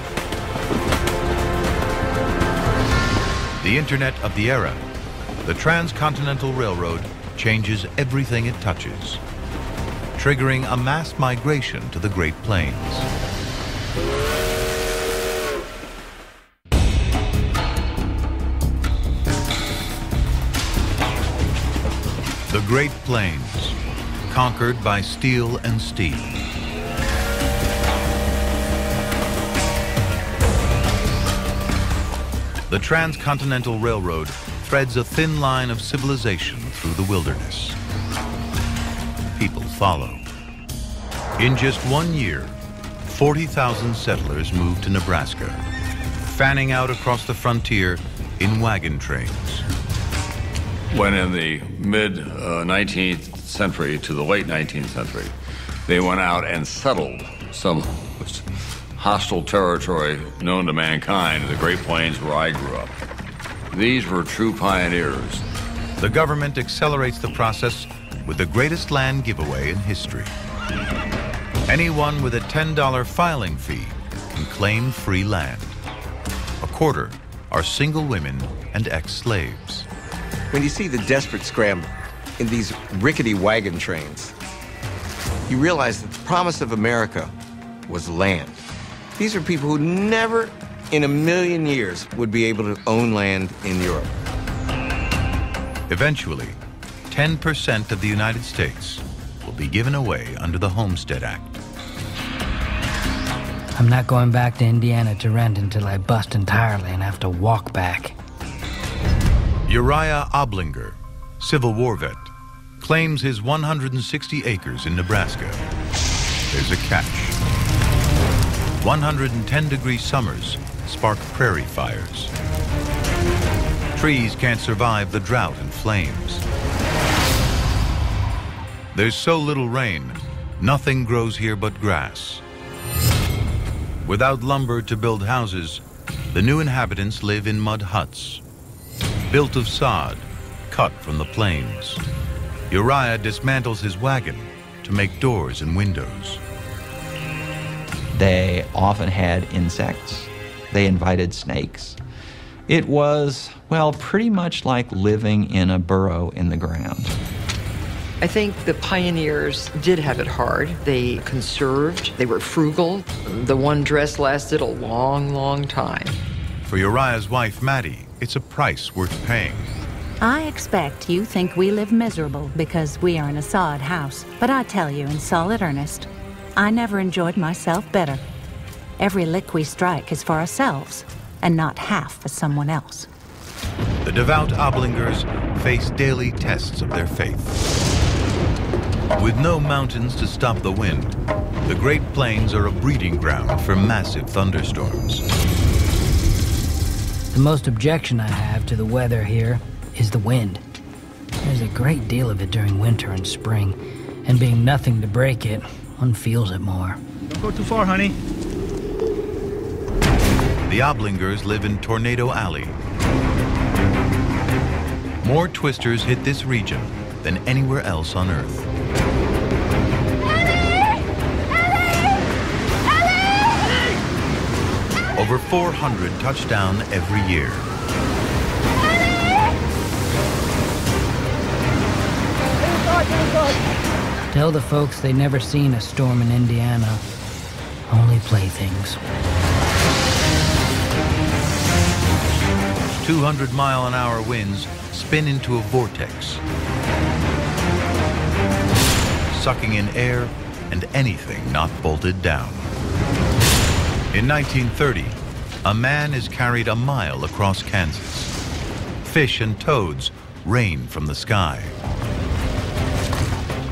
The internet of the era, the Transcontinental Railroad changes everything it touches, triggering a mass migration to the Great Plains. The Great Plains, conquered by steel and steam. The Transcontinental Railroad threads a thin line of civilization through the wilderness. People follow. In just one year, 40,000 settlers moved to Nebraska, fanning out across the frontier in wagon trains. When in the mid uh, 19th century to the late 19th century, they went out and settled some hostile territory known to mankind, the Great Plains where I grew up. These were true pioneers. The government accelerates the process with the greatest land giveaway in history. Anyone with a $10 filing fee can claim free land. A quarter are single women and ex-slaves. When you see the desperate scramble in these rickety wagon trains, you realize that the promise of America was land. These are people who never in a million years would be able to own land in Europe. Eventually, 10% of the United States will be given away under the Homestead Act. I'm not going back to Indiana to rent until I bust entirely and have to walk back. Uriah Oblinger, Civil War vet, claims his 160 acres in Nebraska. There's a catch. 110 degree summers spark prairie fires. Trees can't survive the drought and flames. There's so little rain, nothing grows here but grass. Without lumber to build houses, the new inhabitants live in mud huts, built of sod, cut from the plains. Uriah dismantles his wagon to make doors and windows. They often had insects. They invited snakes. It was, well, pretty much like living in a burrow in the ground. I think the pioneers did have it hard. They conserved, they were frugal. The one dress lasted a long, long time. For Uriah's wife, Mattie, it's a price worth paying. I expect you think we live miserable because we are in a sod house. But I tell you in solid earnest, I never enjoyed myself better. Every lick we strike is for ourselves, and not half for someone else. The devout Oblingers face daily tests of their faith. With no mountains to stop the wind, the Great Plains are a breeding ground for massive thunderstorms. The most objection I have to the weather here is the wind. There's a great deal of it during winter and spring, and being nothing to break it, one feels it more. Don't go too far, honey. The Oblingers live in Tornado Alley. More twisters hit this region than anywhere else on Earth. Over 400 touch down every year. Tell the folks they never seen a storm in Indiana. Only playthings. 200 mile an hour winds spin into a vortex, sucking in air and anything not bolted down. In 1930, a man is carried a mile across Kansas. Fish and toads rain from the sky.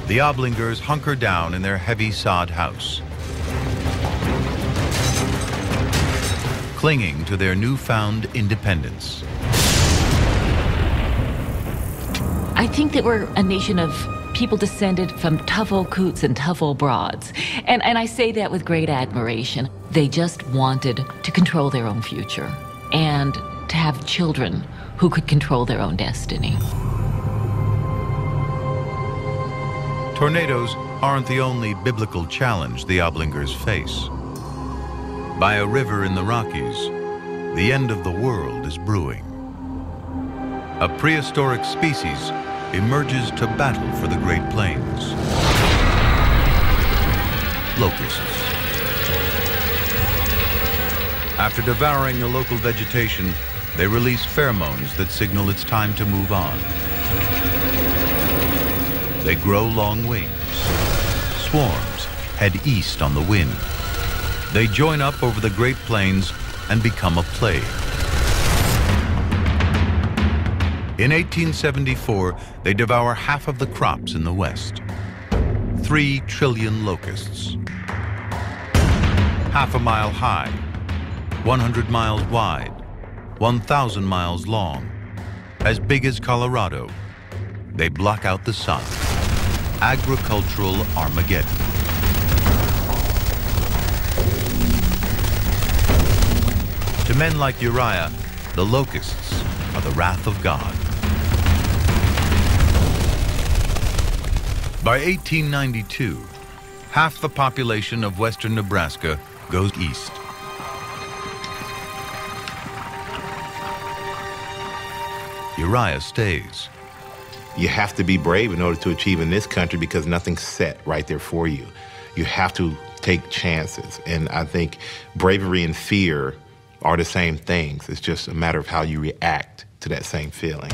The Oblingers hunker down in their heavy sod house, clinging to their newfound independence. I think that we're a nation of people descended from tough old coots and tough old broads. And, and I say that with great admiration. They just wanted to control their own future and to have children who could control their own destiny. Tornadoes aren't the only biblical challenge the Oblingers face. By a river in the Rockies, the end of the world is brewing. A prehistoric species emerges to battle for the Great Plains. Locusts. After devouring the local vegetation, they release pheromones that signal it's time to move on. They grow long wings. Swarms head east on the wind. They join up over the Great Plains and become a plague. In 1874, they devour half of the crops in the West. Three trillion locusts. Half a mile high, 100 miles wide, 1,000 miles long, as big as Colorado. They block out the sun. Agricultural Armageddon. To men like Uriah, the locusts are the wrath of God. By 1892, half the population of western Nebraska goes east. Uriah stays. You have to be brave in order to achieve in this country because nothing's set right there for you. You have to take chances. And I think bravery and fear are the same things. It's just a matter of how you react to that same feeling.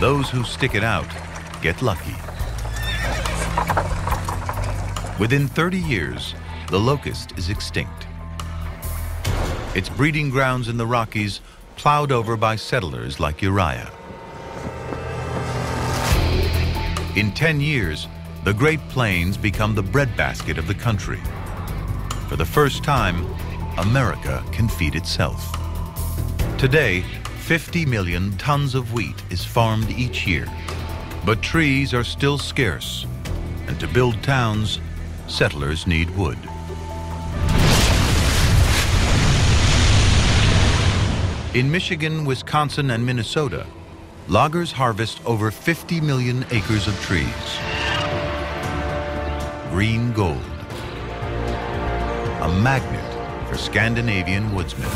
Those who stick it out get lucky. Within 30 years, the locust is extinct. Its breeding grounds in the Rockies plowed over by settlers like Uriah. In 10 years, the Great Plains become the breadbasket of the country. For the first time, America can feed itself. Today, 50 million tons of wheat is farmed each year. But trees are still scarce, and to build towns, settlers need wood. In Michigan, Wisconsin, and Minnesota, loggers harvest over 50 million acres of trees. Green gold, a magnet for Scandinavian woodsmen.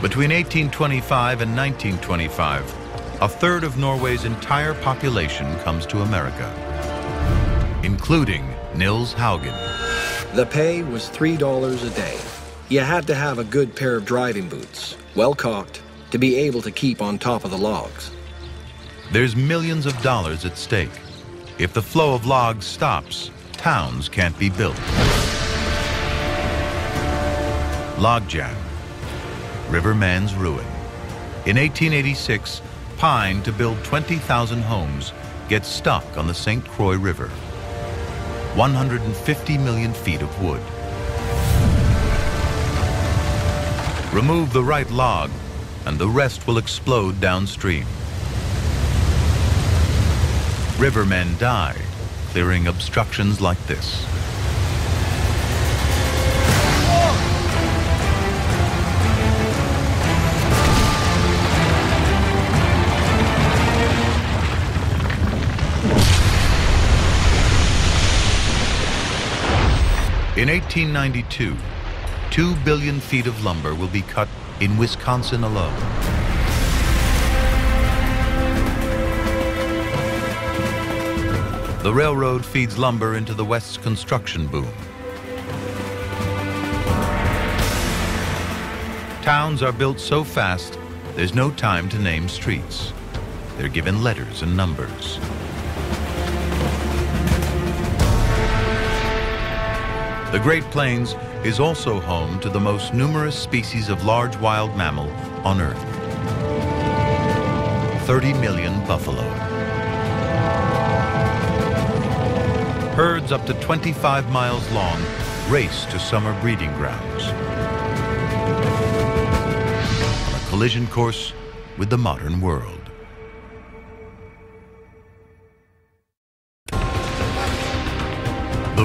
Between 1825 and 1925, a third of Norway's entire population comes to America, including Nils Haugen. The pay was $3 a day. You had to have a good pair of driving boots, well caulked, to be able to keep on top of the logs. There's millions of dollars at stake. If the flow of logs stops, towns can't be built. Logjam, Riverman's ruin. In 1886, pine to build 20,000 homes gets stuck on the St. Croix River. 150 million feet of wood. Remove the right log, and the rest will explode downstream. Rivermen die, clearing obstructions like this. In 1892, 2 billion feet of lumber will be cut in Wisconsin alone. The railroad feeds lumber into the West's construction boom. Towns are built so fast, there's no time to name streets. They're given letters and numbers. The Great Plains is also home to the most numerous species of large wild mammal on Earth. 30 million buffalo. Herds up to 25 miles long race to summer breeding grounds. On a collision course with the modern world.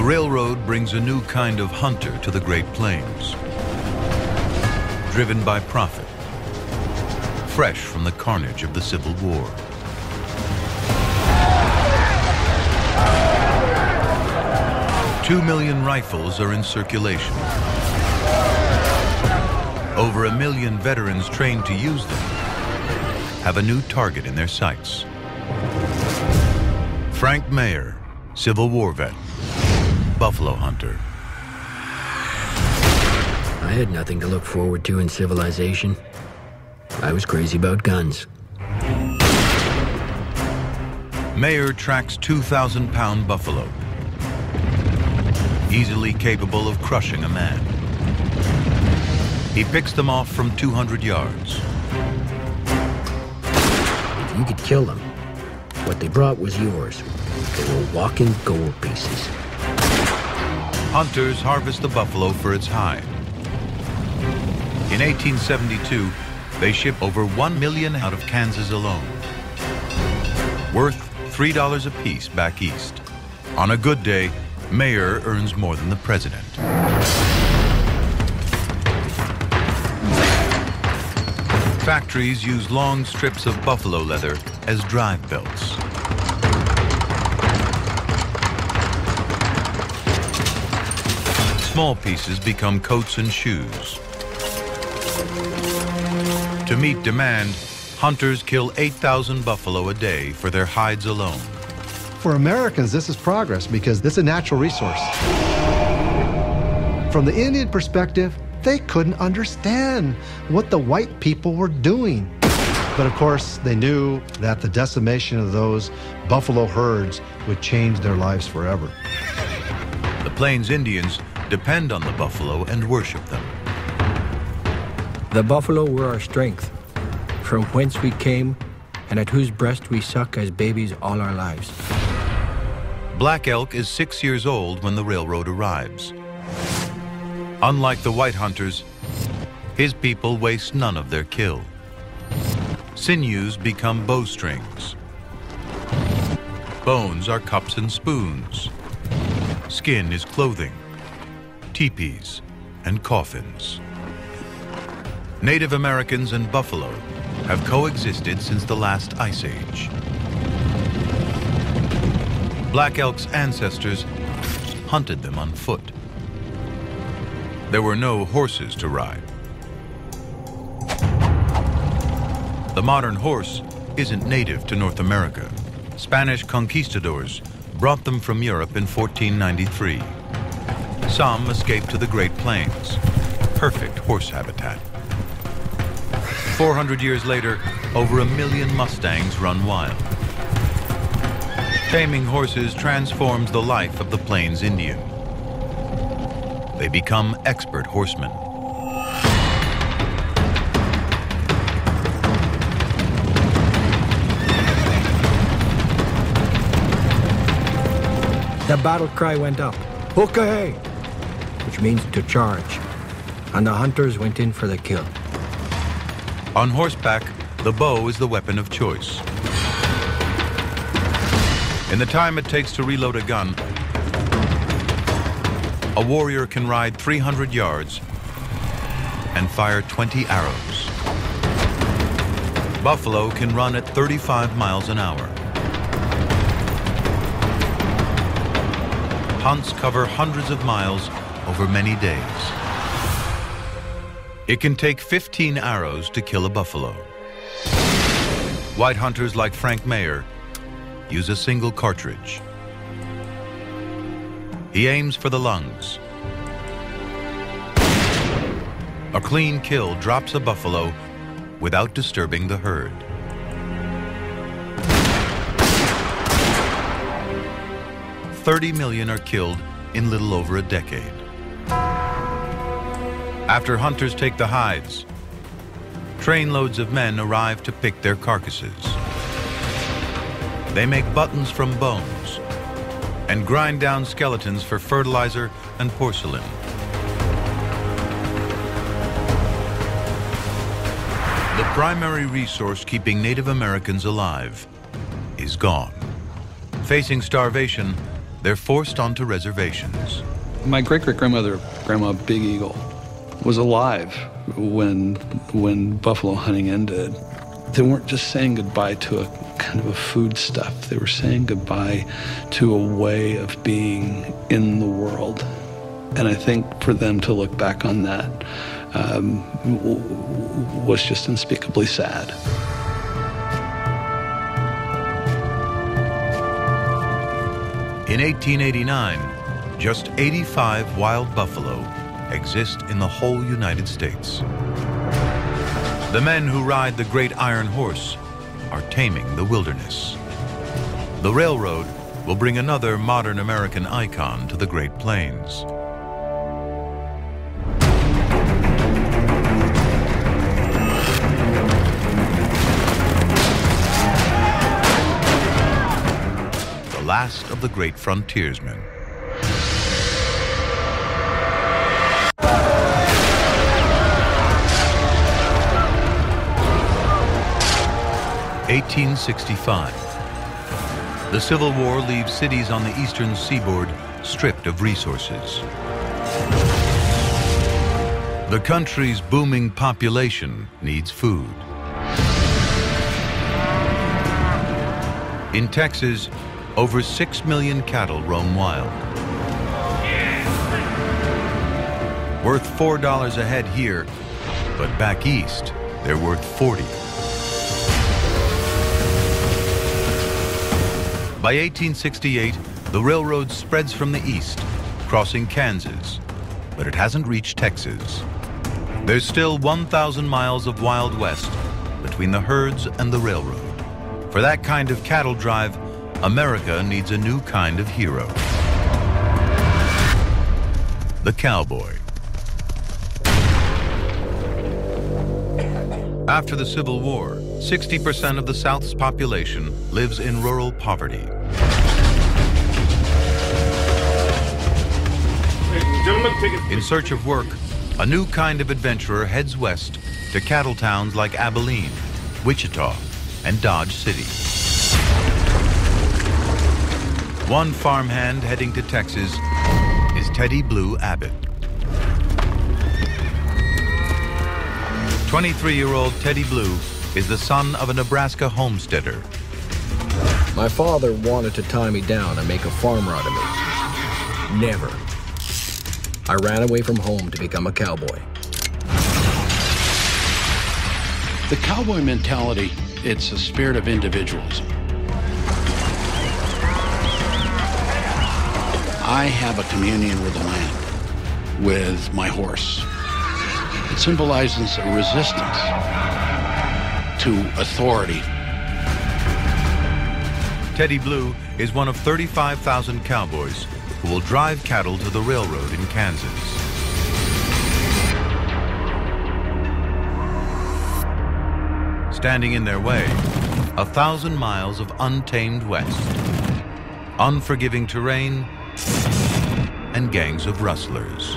Railroad brings a new kind of hunter to the Great Plains. Driven by profit, fresh from the carnage of the Civil War. Two million rifles are in circulation. Over a million veterans trained to use them have a new target in their sights. Frank Mayer, Civil War vet, buffalo hunter. I had nothing to look forward to in civilization. I was crazy about guns. Mayer tracks 2,000 pound buffalo, easily capable of crushing a man. He picks them off from 200 yards. If you could kill them. What they brought was yours. They were walking gold pieces. Hunters harvest the buffalo for its hide. In 1872, they ship over 1 million out of Kansas alone. worth $3 apiece back east. On a good day, Mayer earns more than the president. Factories use long strips of buffalo leather as drive belts. Small pieces become coats and shoes. To meet demand, hunters kill 8,000 buffalo a day for their hides alone. For Americans, this is progress because this is a natural resource. From the Indian perspective, they couldn't understand what the white people were doing. But of course, they knew that the decimation of those buffalo herds would change their lives forever. The Plains Indians depend on the buffalo and worship them. The buffalo were our strength, from whence we came, and at whose breast we suck as babies all our lives. Black Elk is six years old when the railroad arrives. Unlike the white hunters, his people waste none of their kill. Sinews become bowstrings. Bones are cups and spoons. Skin is clothing, teepees, and coffins. Native Americans and buffalo have coexisted since the last ice age. Black Elk's ancestors hunted them on foot. There were no horses to ride. The modern horse isn't native to North America. Spanish conquistadors brought them from Europe in 1493. Some escape to the Great Plains, perfect horse habitat. 400 years later, over a million Mustangs run wild. Taming horses transforms the life of the Plains Indian. They become expert horsemen. The battle cry went up, Hokahe, which means to charge, and the hunters went in for the kill. On horseback, the bow is the weapon of choice. In the time it takes to reload a gun, a warrior can ride 300 yards and fire 20 arrows. Buffalo can run at 35 miles an hour. Hunts cover hundreds of miles over many days. It can take 15 arrows to kill a buffalo. White hunters like Frank Mayer use a single cartridge. He aims for the lungs. A clean kill drops a buffalo without disturbing the herd. Thirty million are killed in little over a decade. After hunters take the hides, trainloads of men arrive to pick their carcasses. They make buttons from bones and grind down skeletons for fertilizer and porcelain. The primary resource keeping Native Americans alive is gone. Facing starvation, they're forced onto reservations. My great great grandmother, Grandma Big Eagle, was alive when when buffalo hunting ended. They weren't just saying goodbye to a kind of a food stuff. They were saying goodbye to a way of being in the world. And I think for them to look back on that um, was just unspeakably sad. In 1889, just 85 wild buffalo exist in the whole United States. The men who ride the great iron horse are taming the wilderness. The railroad will bring another modern American icon to the Great Plains. The last of the great frontiersmen. Eighteen sixty-five. The Civil War leaves cities on the eastern seaboard stripped of resources. The country's booming population needs food. In Texas, over 6 million cattle roam wild. Worth $4 a head here, but back east, they're worth 40. By 1868, the railroad spreads from the east, crossing Kansas, but it hasn't reached Texas. There's still 1,000 miles of Wild West between the herds and the railroad. For that kind of cattle drive, America needs a new kind of hero. The cowboy. After the Civil War, 60% of the South's population lives in rural poverty. In search of work, a new kind of adventurer heads west to cattle towns like Abilene, Wichita, and Dodge City. One farmhand heading to Texas is Teddy Blue Abbott. 23-year-old Teddy Blue is the son of a Nebraska homesteader. My father wanted to tie me down and make a farmer out of me. Never. I ran away from home to become a cowboy. The cowboy mentality, it's a spirit of individualism. I have a communion with the land, with my horse. It symbolizes a resistance to authority. Teddy Blue is one of 35,000 cowboys who will drive cattle to the railroad in Kansas. Standing in their way, a thousand miles of untamed west, unforgiving terrain, and gangs of rustlers.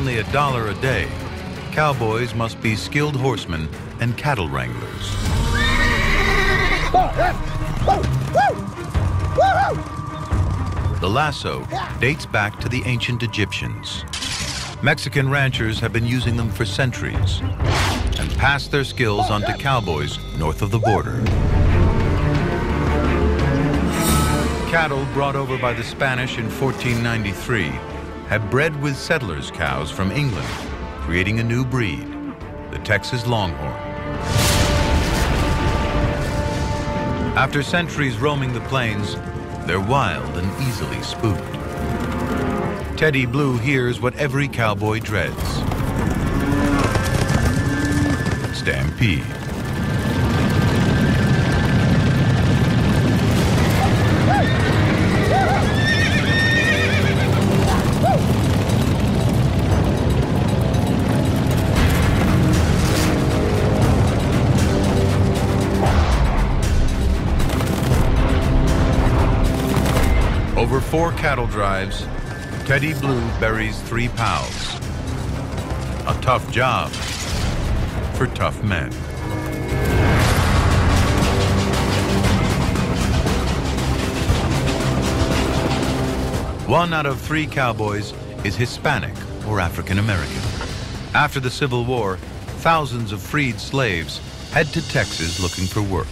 Only a dollar a day, cowboys must be skilled horsemen and cattle wranglers. The lasso dates back to the ancient Egyptians. Mexican ranchers have been using them for centuries and passed their skills on to cowboys north of the border. Cattle brought over by the Spanish in 1493 have bred with settlers' cows from England, creating a new breed, the Texas Longhorn. After centuries roaming the plains, they're wild and easily spooked. Teddy Blue hears what every cowboy dreads. Stampede. Four cattle drives, Teddy Blue buries three pals. A tough job for tough men. One out of three cowboys is Hispanic or African American. After the Civil War, thousands of freed slaves head to Texas looking for work.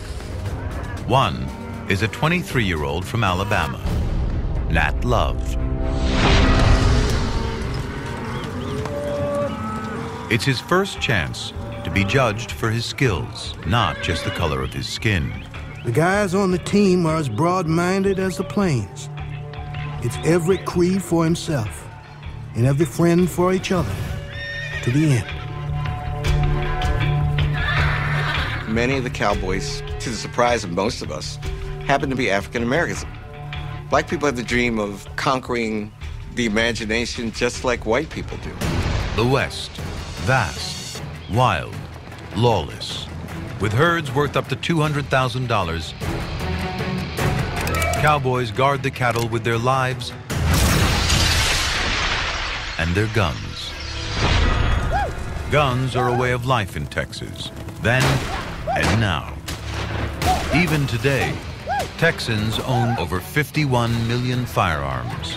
One is a 23-year-old from Alabama, Nat Love. It's his first chance to be judged for his skills, not just the color of his skin. The guys on the team are as broad-minded as the plains. It's every creed for himself and every friend for each other to the end. Many of the cowboys, to the surprise of most of us, happen to be African Americans. Black people have the dream of conquering the imagination just like white people do. The West, vast, wild, lawless. With herds worth up to $200,000, cowboys guard the cattle with their lives and their guns. Guns are a way of life in Texas, then and now. Even today, Texans own over 51 million firearms.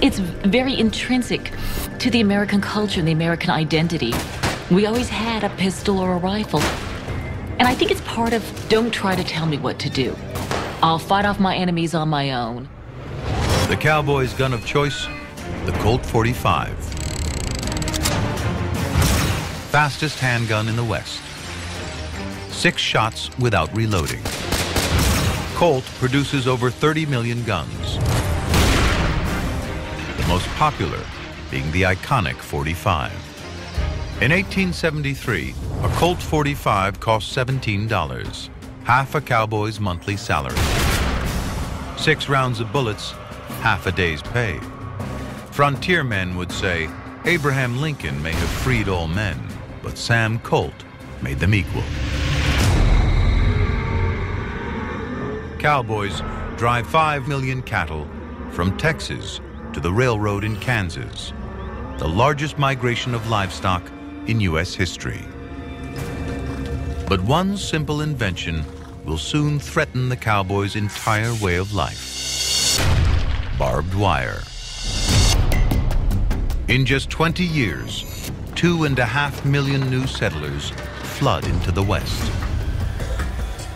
It's very intrinsic to the American culture and the American identity. We always had a pistol or a rifle. And I think it's part of don't try to tell me what to do. I'll fight off my enemies on my own. The cowboy's gun of choice, the Colt 45. Fastest handgun in the West. Six shots without reloading. Colt produces over 30 million guns. The most popular being the iconic 45. In 1873, a Colt 45 cost $17, half a cowboy's monthly salary. Six rounds of bullets, half a day's pay. Frontiermen would say, Abraham Lincoln may have freed all men, but Sam Colt made them equal. Cowboys drive 5 million cattle from Texas to the railroad in Kansas, the largest migration of livestock in U.S. history. But one simple invention will soon threaten the cowboy's entire way of life. Barbed wire. In just 20 years, two and a half million new settlers flood into the West.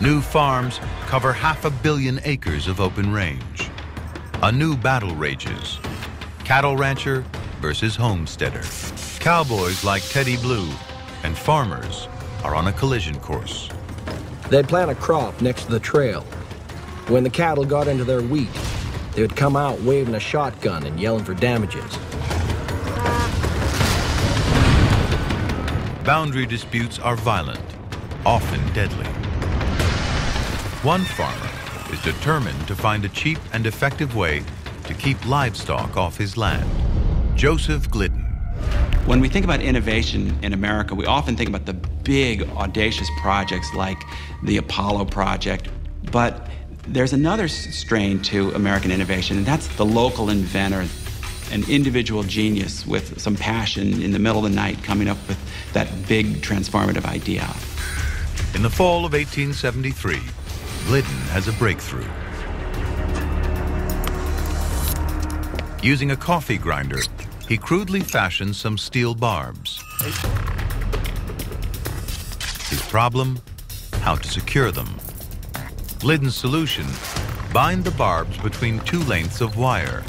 New farms cover half a billion acres of open range. A new battle rages. Cattle rancher versus homesteader. Cowboys like Teddy Blue and farmers are on a collision course. They'd plant a crop next to the trail. When the cattle got into their wheat, they would come out waving a shotgun and yelling for damages. Boundary disputes are violent, often deadly. One farmer is determined to find a cheap and effective way to keep livestock off his land. Joseph Glidden. When we think about innovation in America, we often think about the big, audacious projects like the Apollo project. But there's another strain to American innovation, and that's the local inventor, an individual genius with some passion in the middle of the night coming up with that big transformative idea. In the fall of 1873, Glidden has a breakthrough. Using a coffee grinder, he crudely fashions some steel barbs. His problem? How to secure them. Glidden's solution? Bind the barbs between two lengths of wire.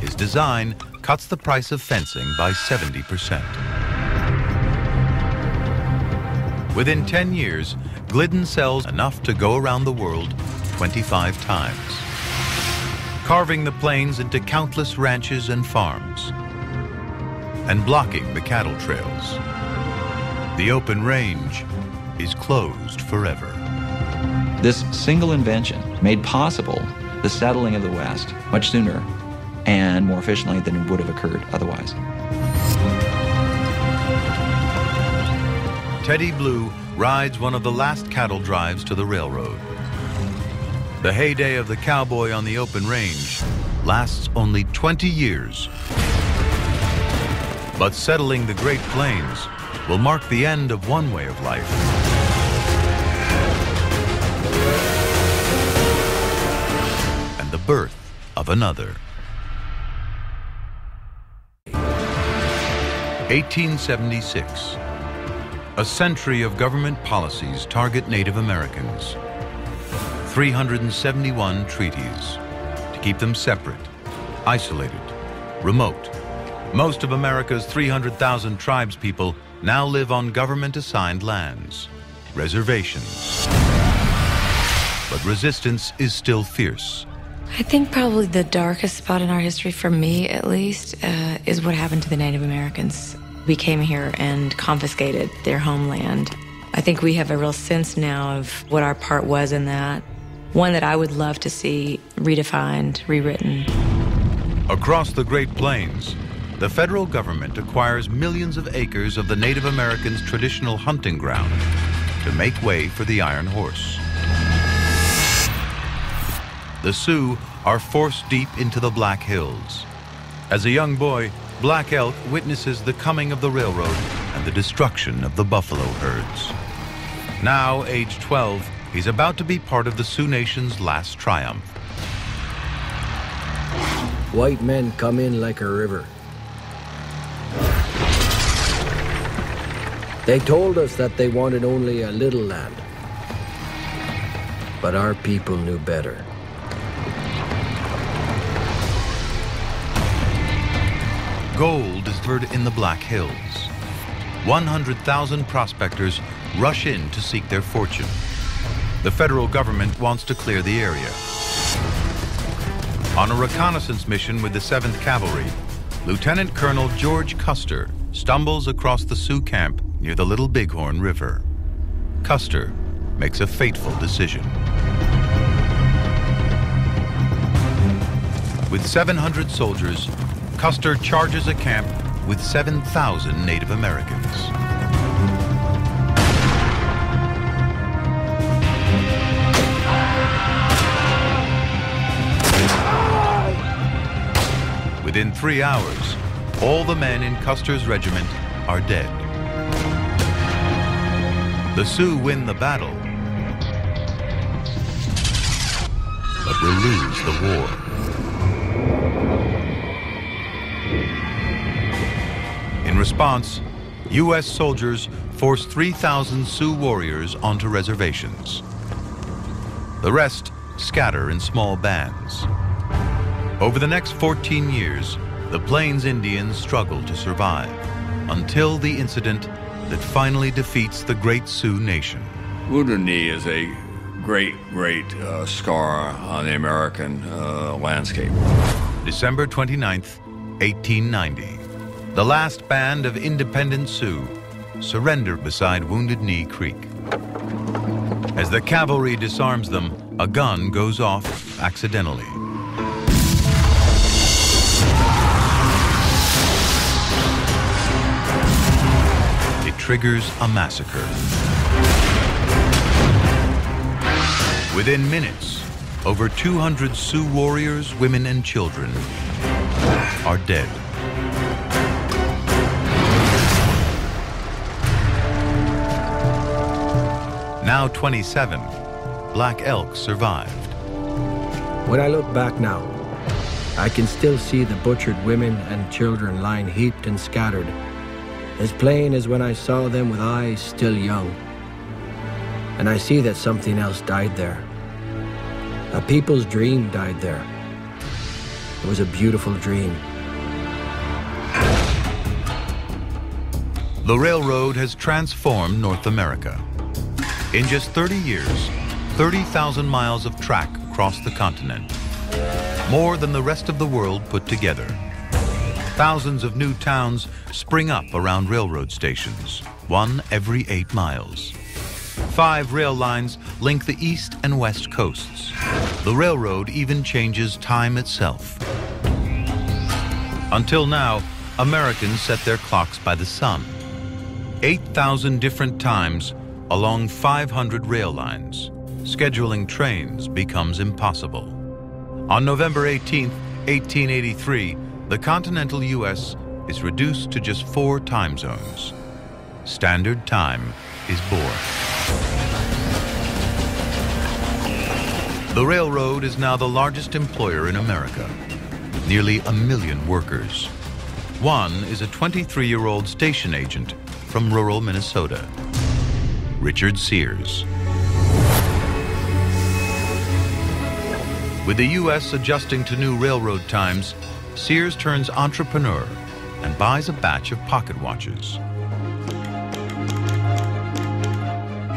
His design cuts the price of fencing by 70%. Within 10 years, Glidden sells enough to go around the world 25 times, carving the plains into countless ranches and farms, and blocking the cattle trails. The open range is closed forever. This single invention made possible the settling of the West much sooner and more efficiently than it would have occurred otherwise. Teddy Blue rides one of the last cattle drives to the railroad. The heyday of the cowboy on the open range lasts only 20 years. But settling the Great Plains will mark the end of one way of life. And the birth of another. 1876. A century of government policies target Native Americans. 371 treaties to keep them separate, isolated, remote. Most of America's 300,000 tribespeople now live on government-assigned lands, reservations. But resistance is still fierce. I think probably the darkest spot in our history, for me at least, uh, is what happened to the Native Americans. We came here and confiscated their homeland. I think we have a real sense now of what our part was in that. One that I would love to see redefined, rewritten. Across the Great Plains, the federal government acquires millions of acres of the Native Americans' traditional hunting ground to make way for the Iron Horse. The Sioux are forced deep into the Black Hills. As a young boy, Black Elk witnesses the coming of the railroad and the destruction of the buffalo herds. Now, age 12, he's about to be part of the Sioux Nation's last triumph. White men come in like a river. They told us that they wanted only a little land. But our people knew better. Gold is heard in the Black Hills. 100,000 prospectors rush in to seek their fortune. The federal government wants to clear the area. On a reconnaissance mission with the 7th Cavalry, Lieutenant Colonel George Custer stumbles across the Sioux camp near the Little Bighorn River. Custer makes a fateful decision. With 700 soldiers, Custer charges a camp with 7,000 Native Americans. Within three hours, all the men in Custer's regiment are dead. The Sioux win the battle, but will lose the war. Response, U.S. soldiers forced 3,000 Sioux warriors onto reservations. The rest scatter in small bands. Over the next 14 years, the Plains Indians struggle to survive until the incident that finally defeats the great Sioux nation. Wounded Knee is a great, great uh, scar on the American uh, landscape. December 29th, 1890. The last band of independent Sioux surrender beside Wounded Knee Creek. As the cavalry disarms them, a gun goes off accidentally. It triggers a massacre. Within minutes, over 200 Sioux warriors, women, and children are dead. Now 27, Black Elk survived. When I look back now, I can still see the butchered women and children lying heaped and scattered, as plain as when I saw them with eyes still young. And I see that something else died there. A people's dream died there. It was a beautiful dream. The railroad has transformed North America. In just 30 years, 30,000 miles of track across the continent. More than the rest of the world put together. Thousands of new towns spring up around railroad stations, one every eight miles. Five rail lines link the east and west coasts. The railroad even changes time itself. Until now, Americans set their clocks by the sun. 8,000 different times along 500 rail lines. Scheduling trains becomes impossible. On November 18, 1883, the continental U.S. is reduced to just four time zones. Standard Time is born. The railroad is now the largest employer in America, with nearly a million workers. One is a 23-year-old station agent from rural Minnesota, Richard Sears. With the U.S. adjusting to new railroad times, Sears turns entrepreneur and buys a batch of pocket watches.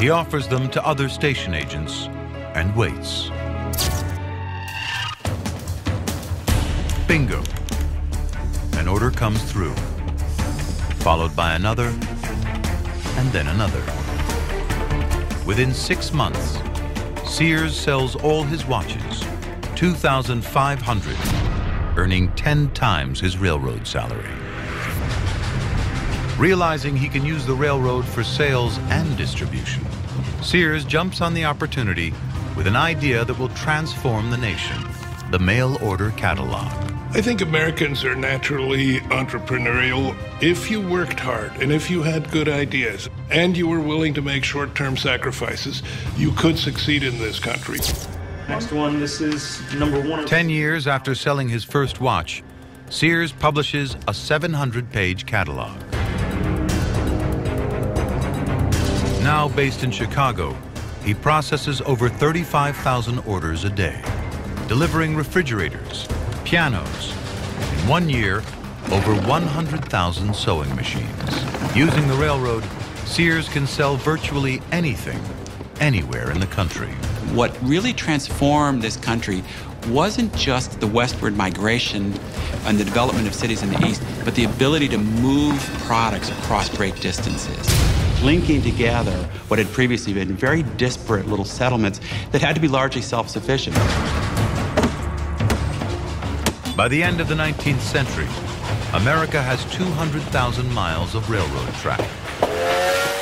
He offers them to other station agents and waits. Bingo. An order comes through, followed by another, and then another. Within six months, Sears sells all his watches, 2,500, earning 10 times his railroad salary. Realizing he can use the railroad for sales and distribution, Sears jumps on the opportunity with an idea that will transform the nation, the mail order catalog. I think Americans are naturally entrepreneurial. If you worked hard and if you had good ideas and you were willing to make short term sacrifices, you could succeed in this country. Next one, this is number one. Ten years after selling his first watch, Sears publishes a 700 page catalog. Now based in Chicago, he processes over 35,000 orders a day, delivering refrigerators, pianos, in one year, over 100,000 sewing machines. Using the railroad, Sears can sell virtually anything, anywhere in the country. What really transformed this country wasn't just the westward migration and the development of cities in the east, but the ability to move products across great distances. Linking together what had previously been very disparate little settlements that had to be largely self sufficient. By the end of the 19th century, America has 200,000 miles of railroad track,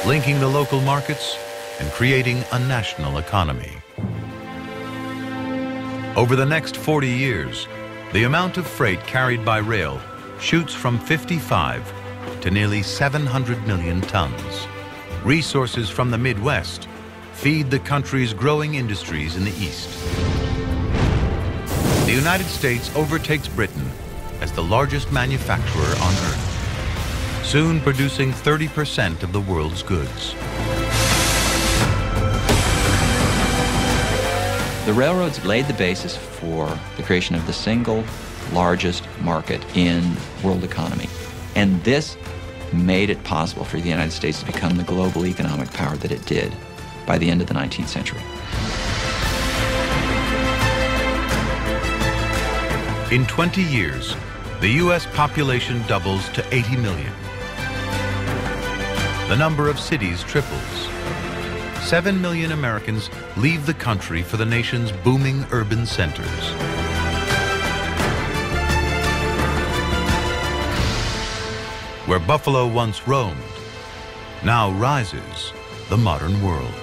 linking the local markets and creating a national economy. Over the next 40 years, the amount of freight carried by rail shoots from 55 to nearly 700 million tons. Resources from the Midwest feed the country's growing industries in the East. The United States overtakes Britain as the largest manufacturer on Earth, soon producing 30% of the world's goods. The railroads laid the basis for the creation of the single largest market in world economy. And this made it possible for the United States to become the global economic power that it did by the end of the 19th century. In 20 years, the U.S. population doubles to 80 million. The number of cities triples. Seven million Americans leave the country for the nation's booming urban centers. Where Buffalo once roamed, now rises the modern world.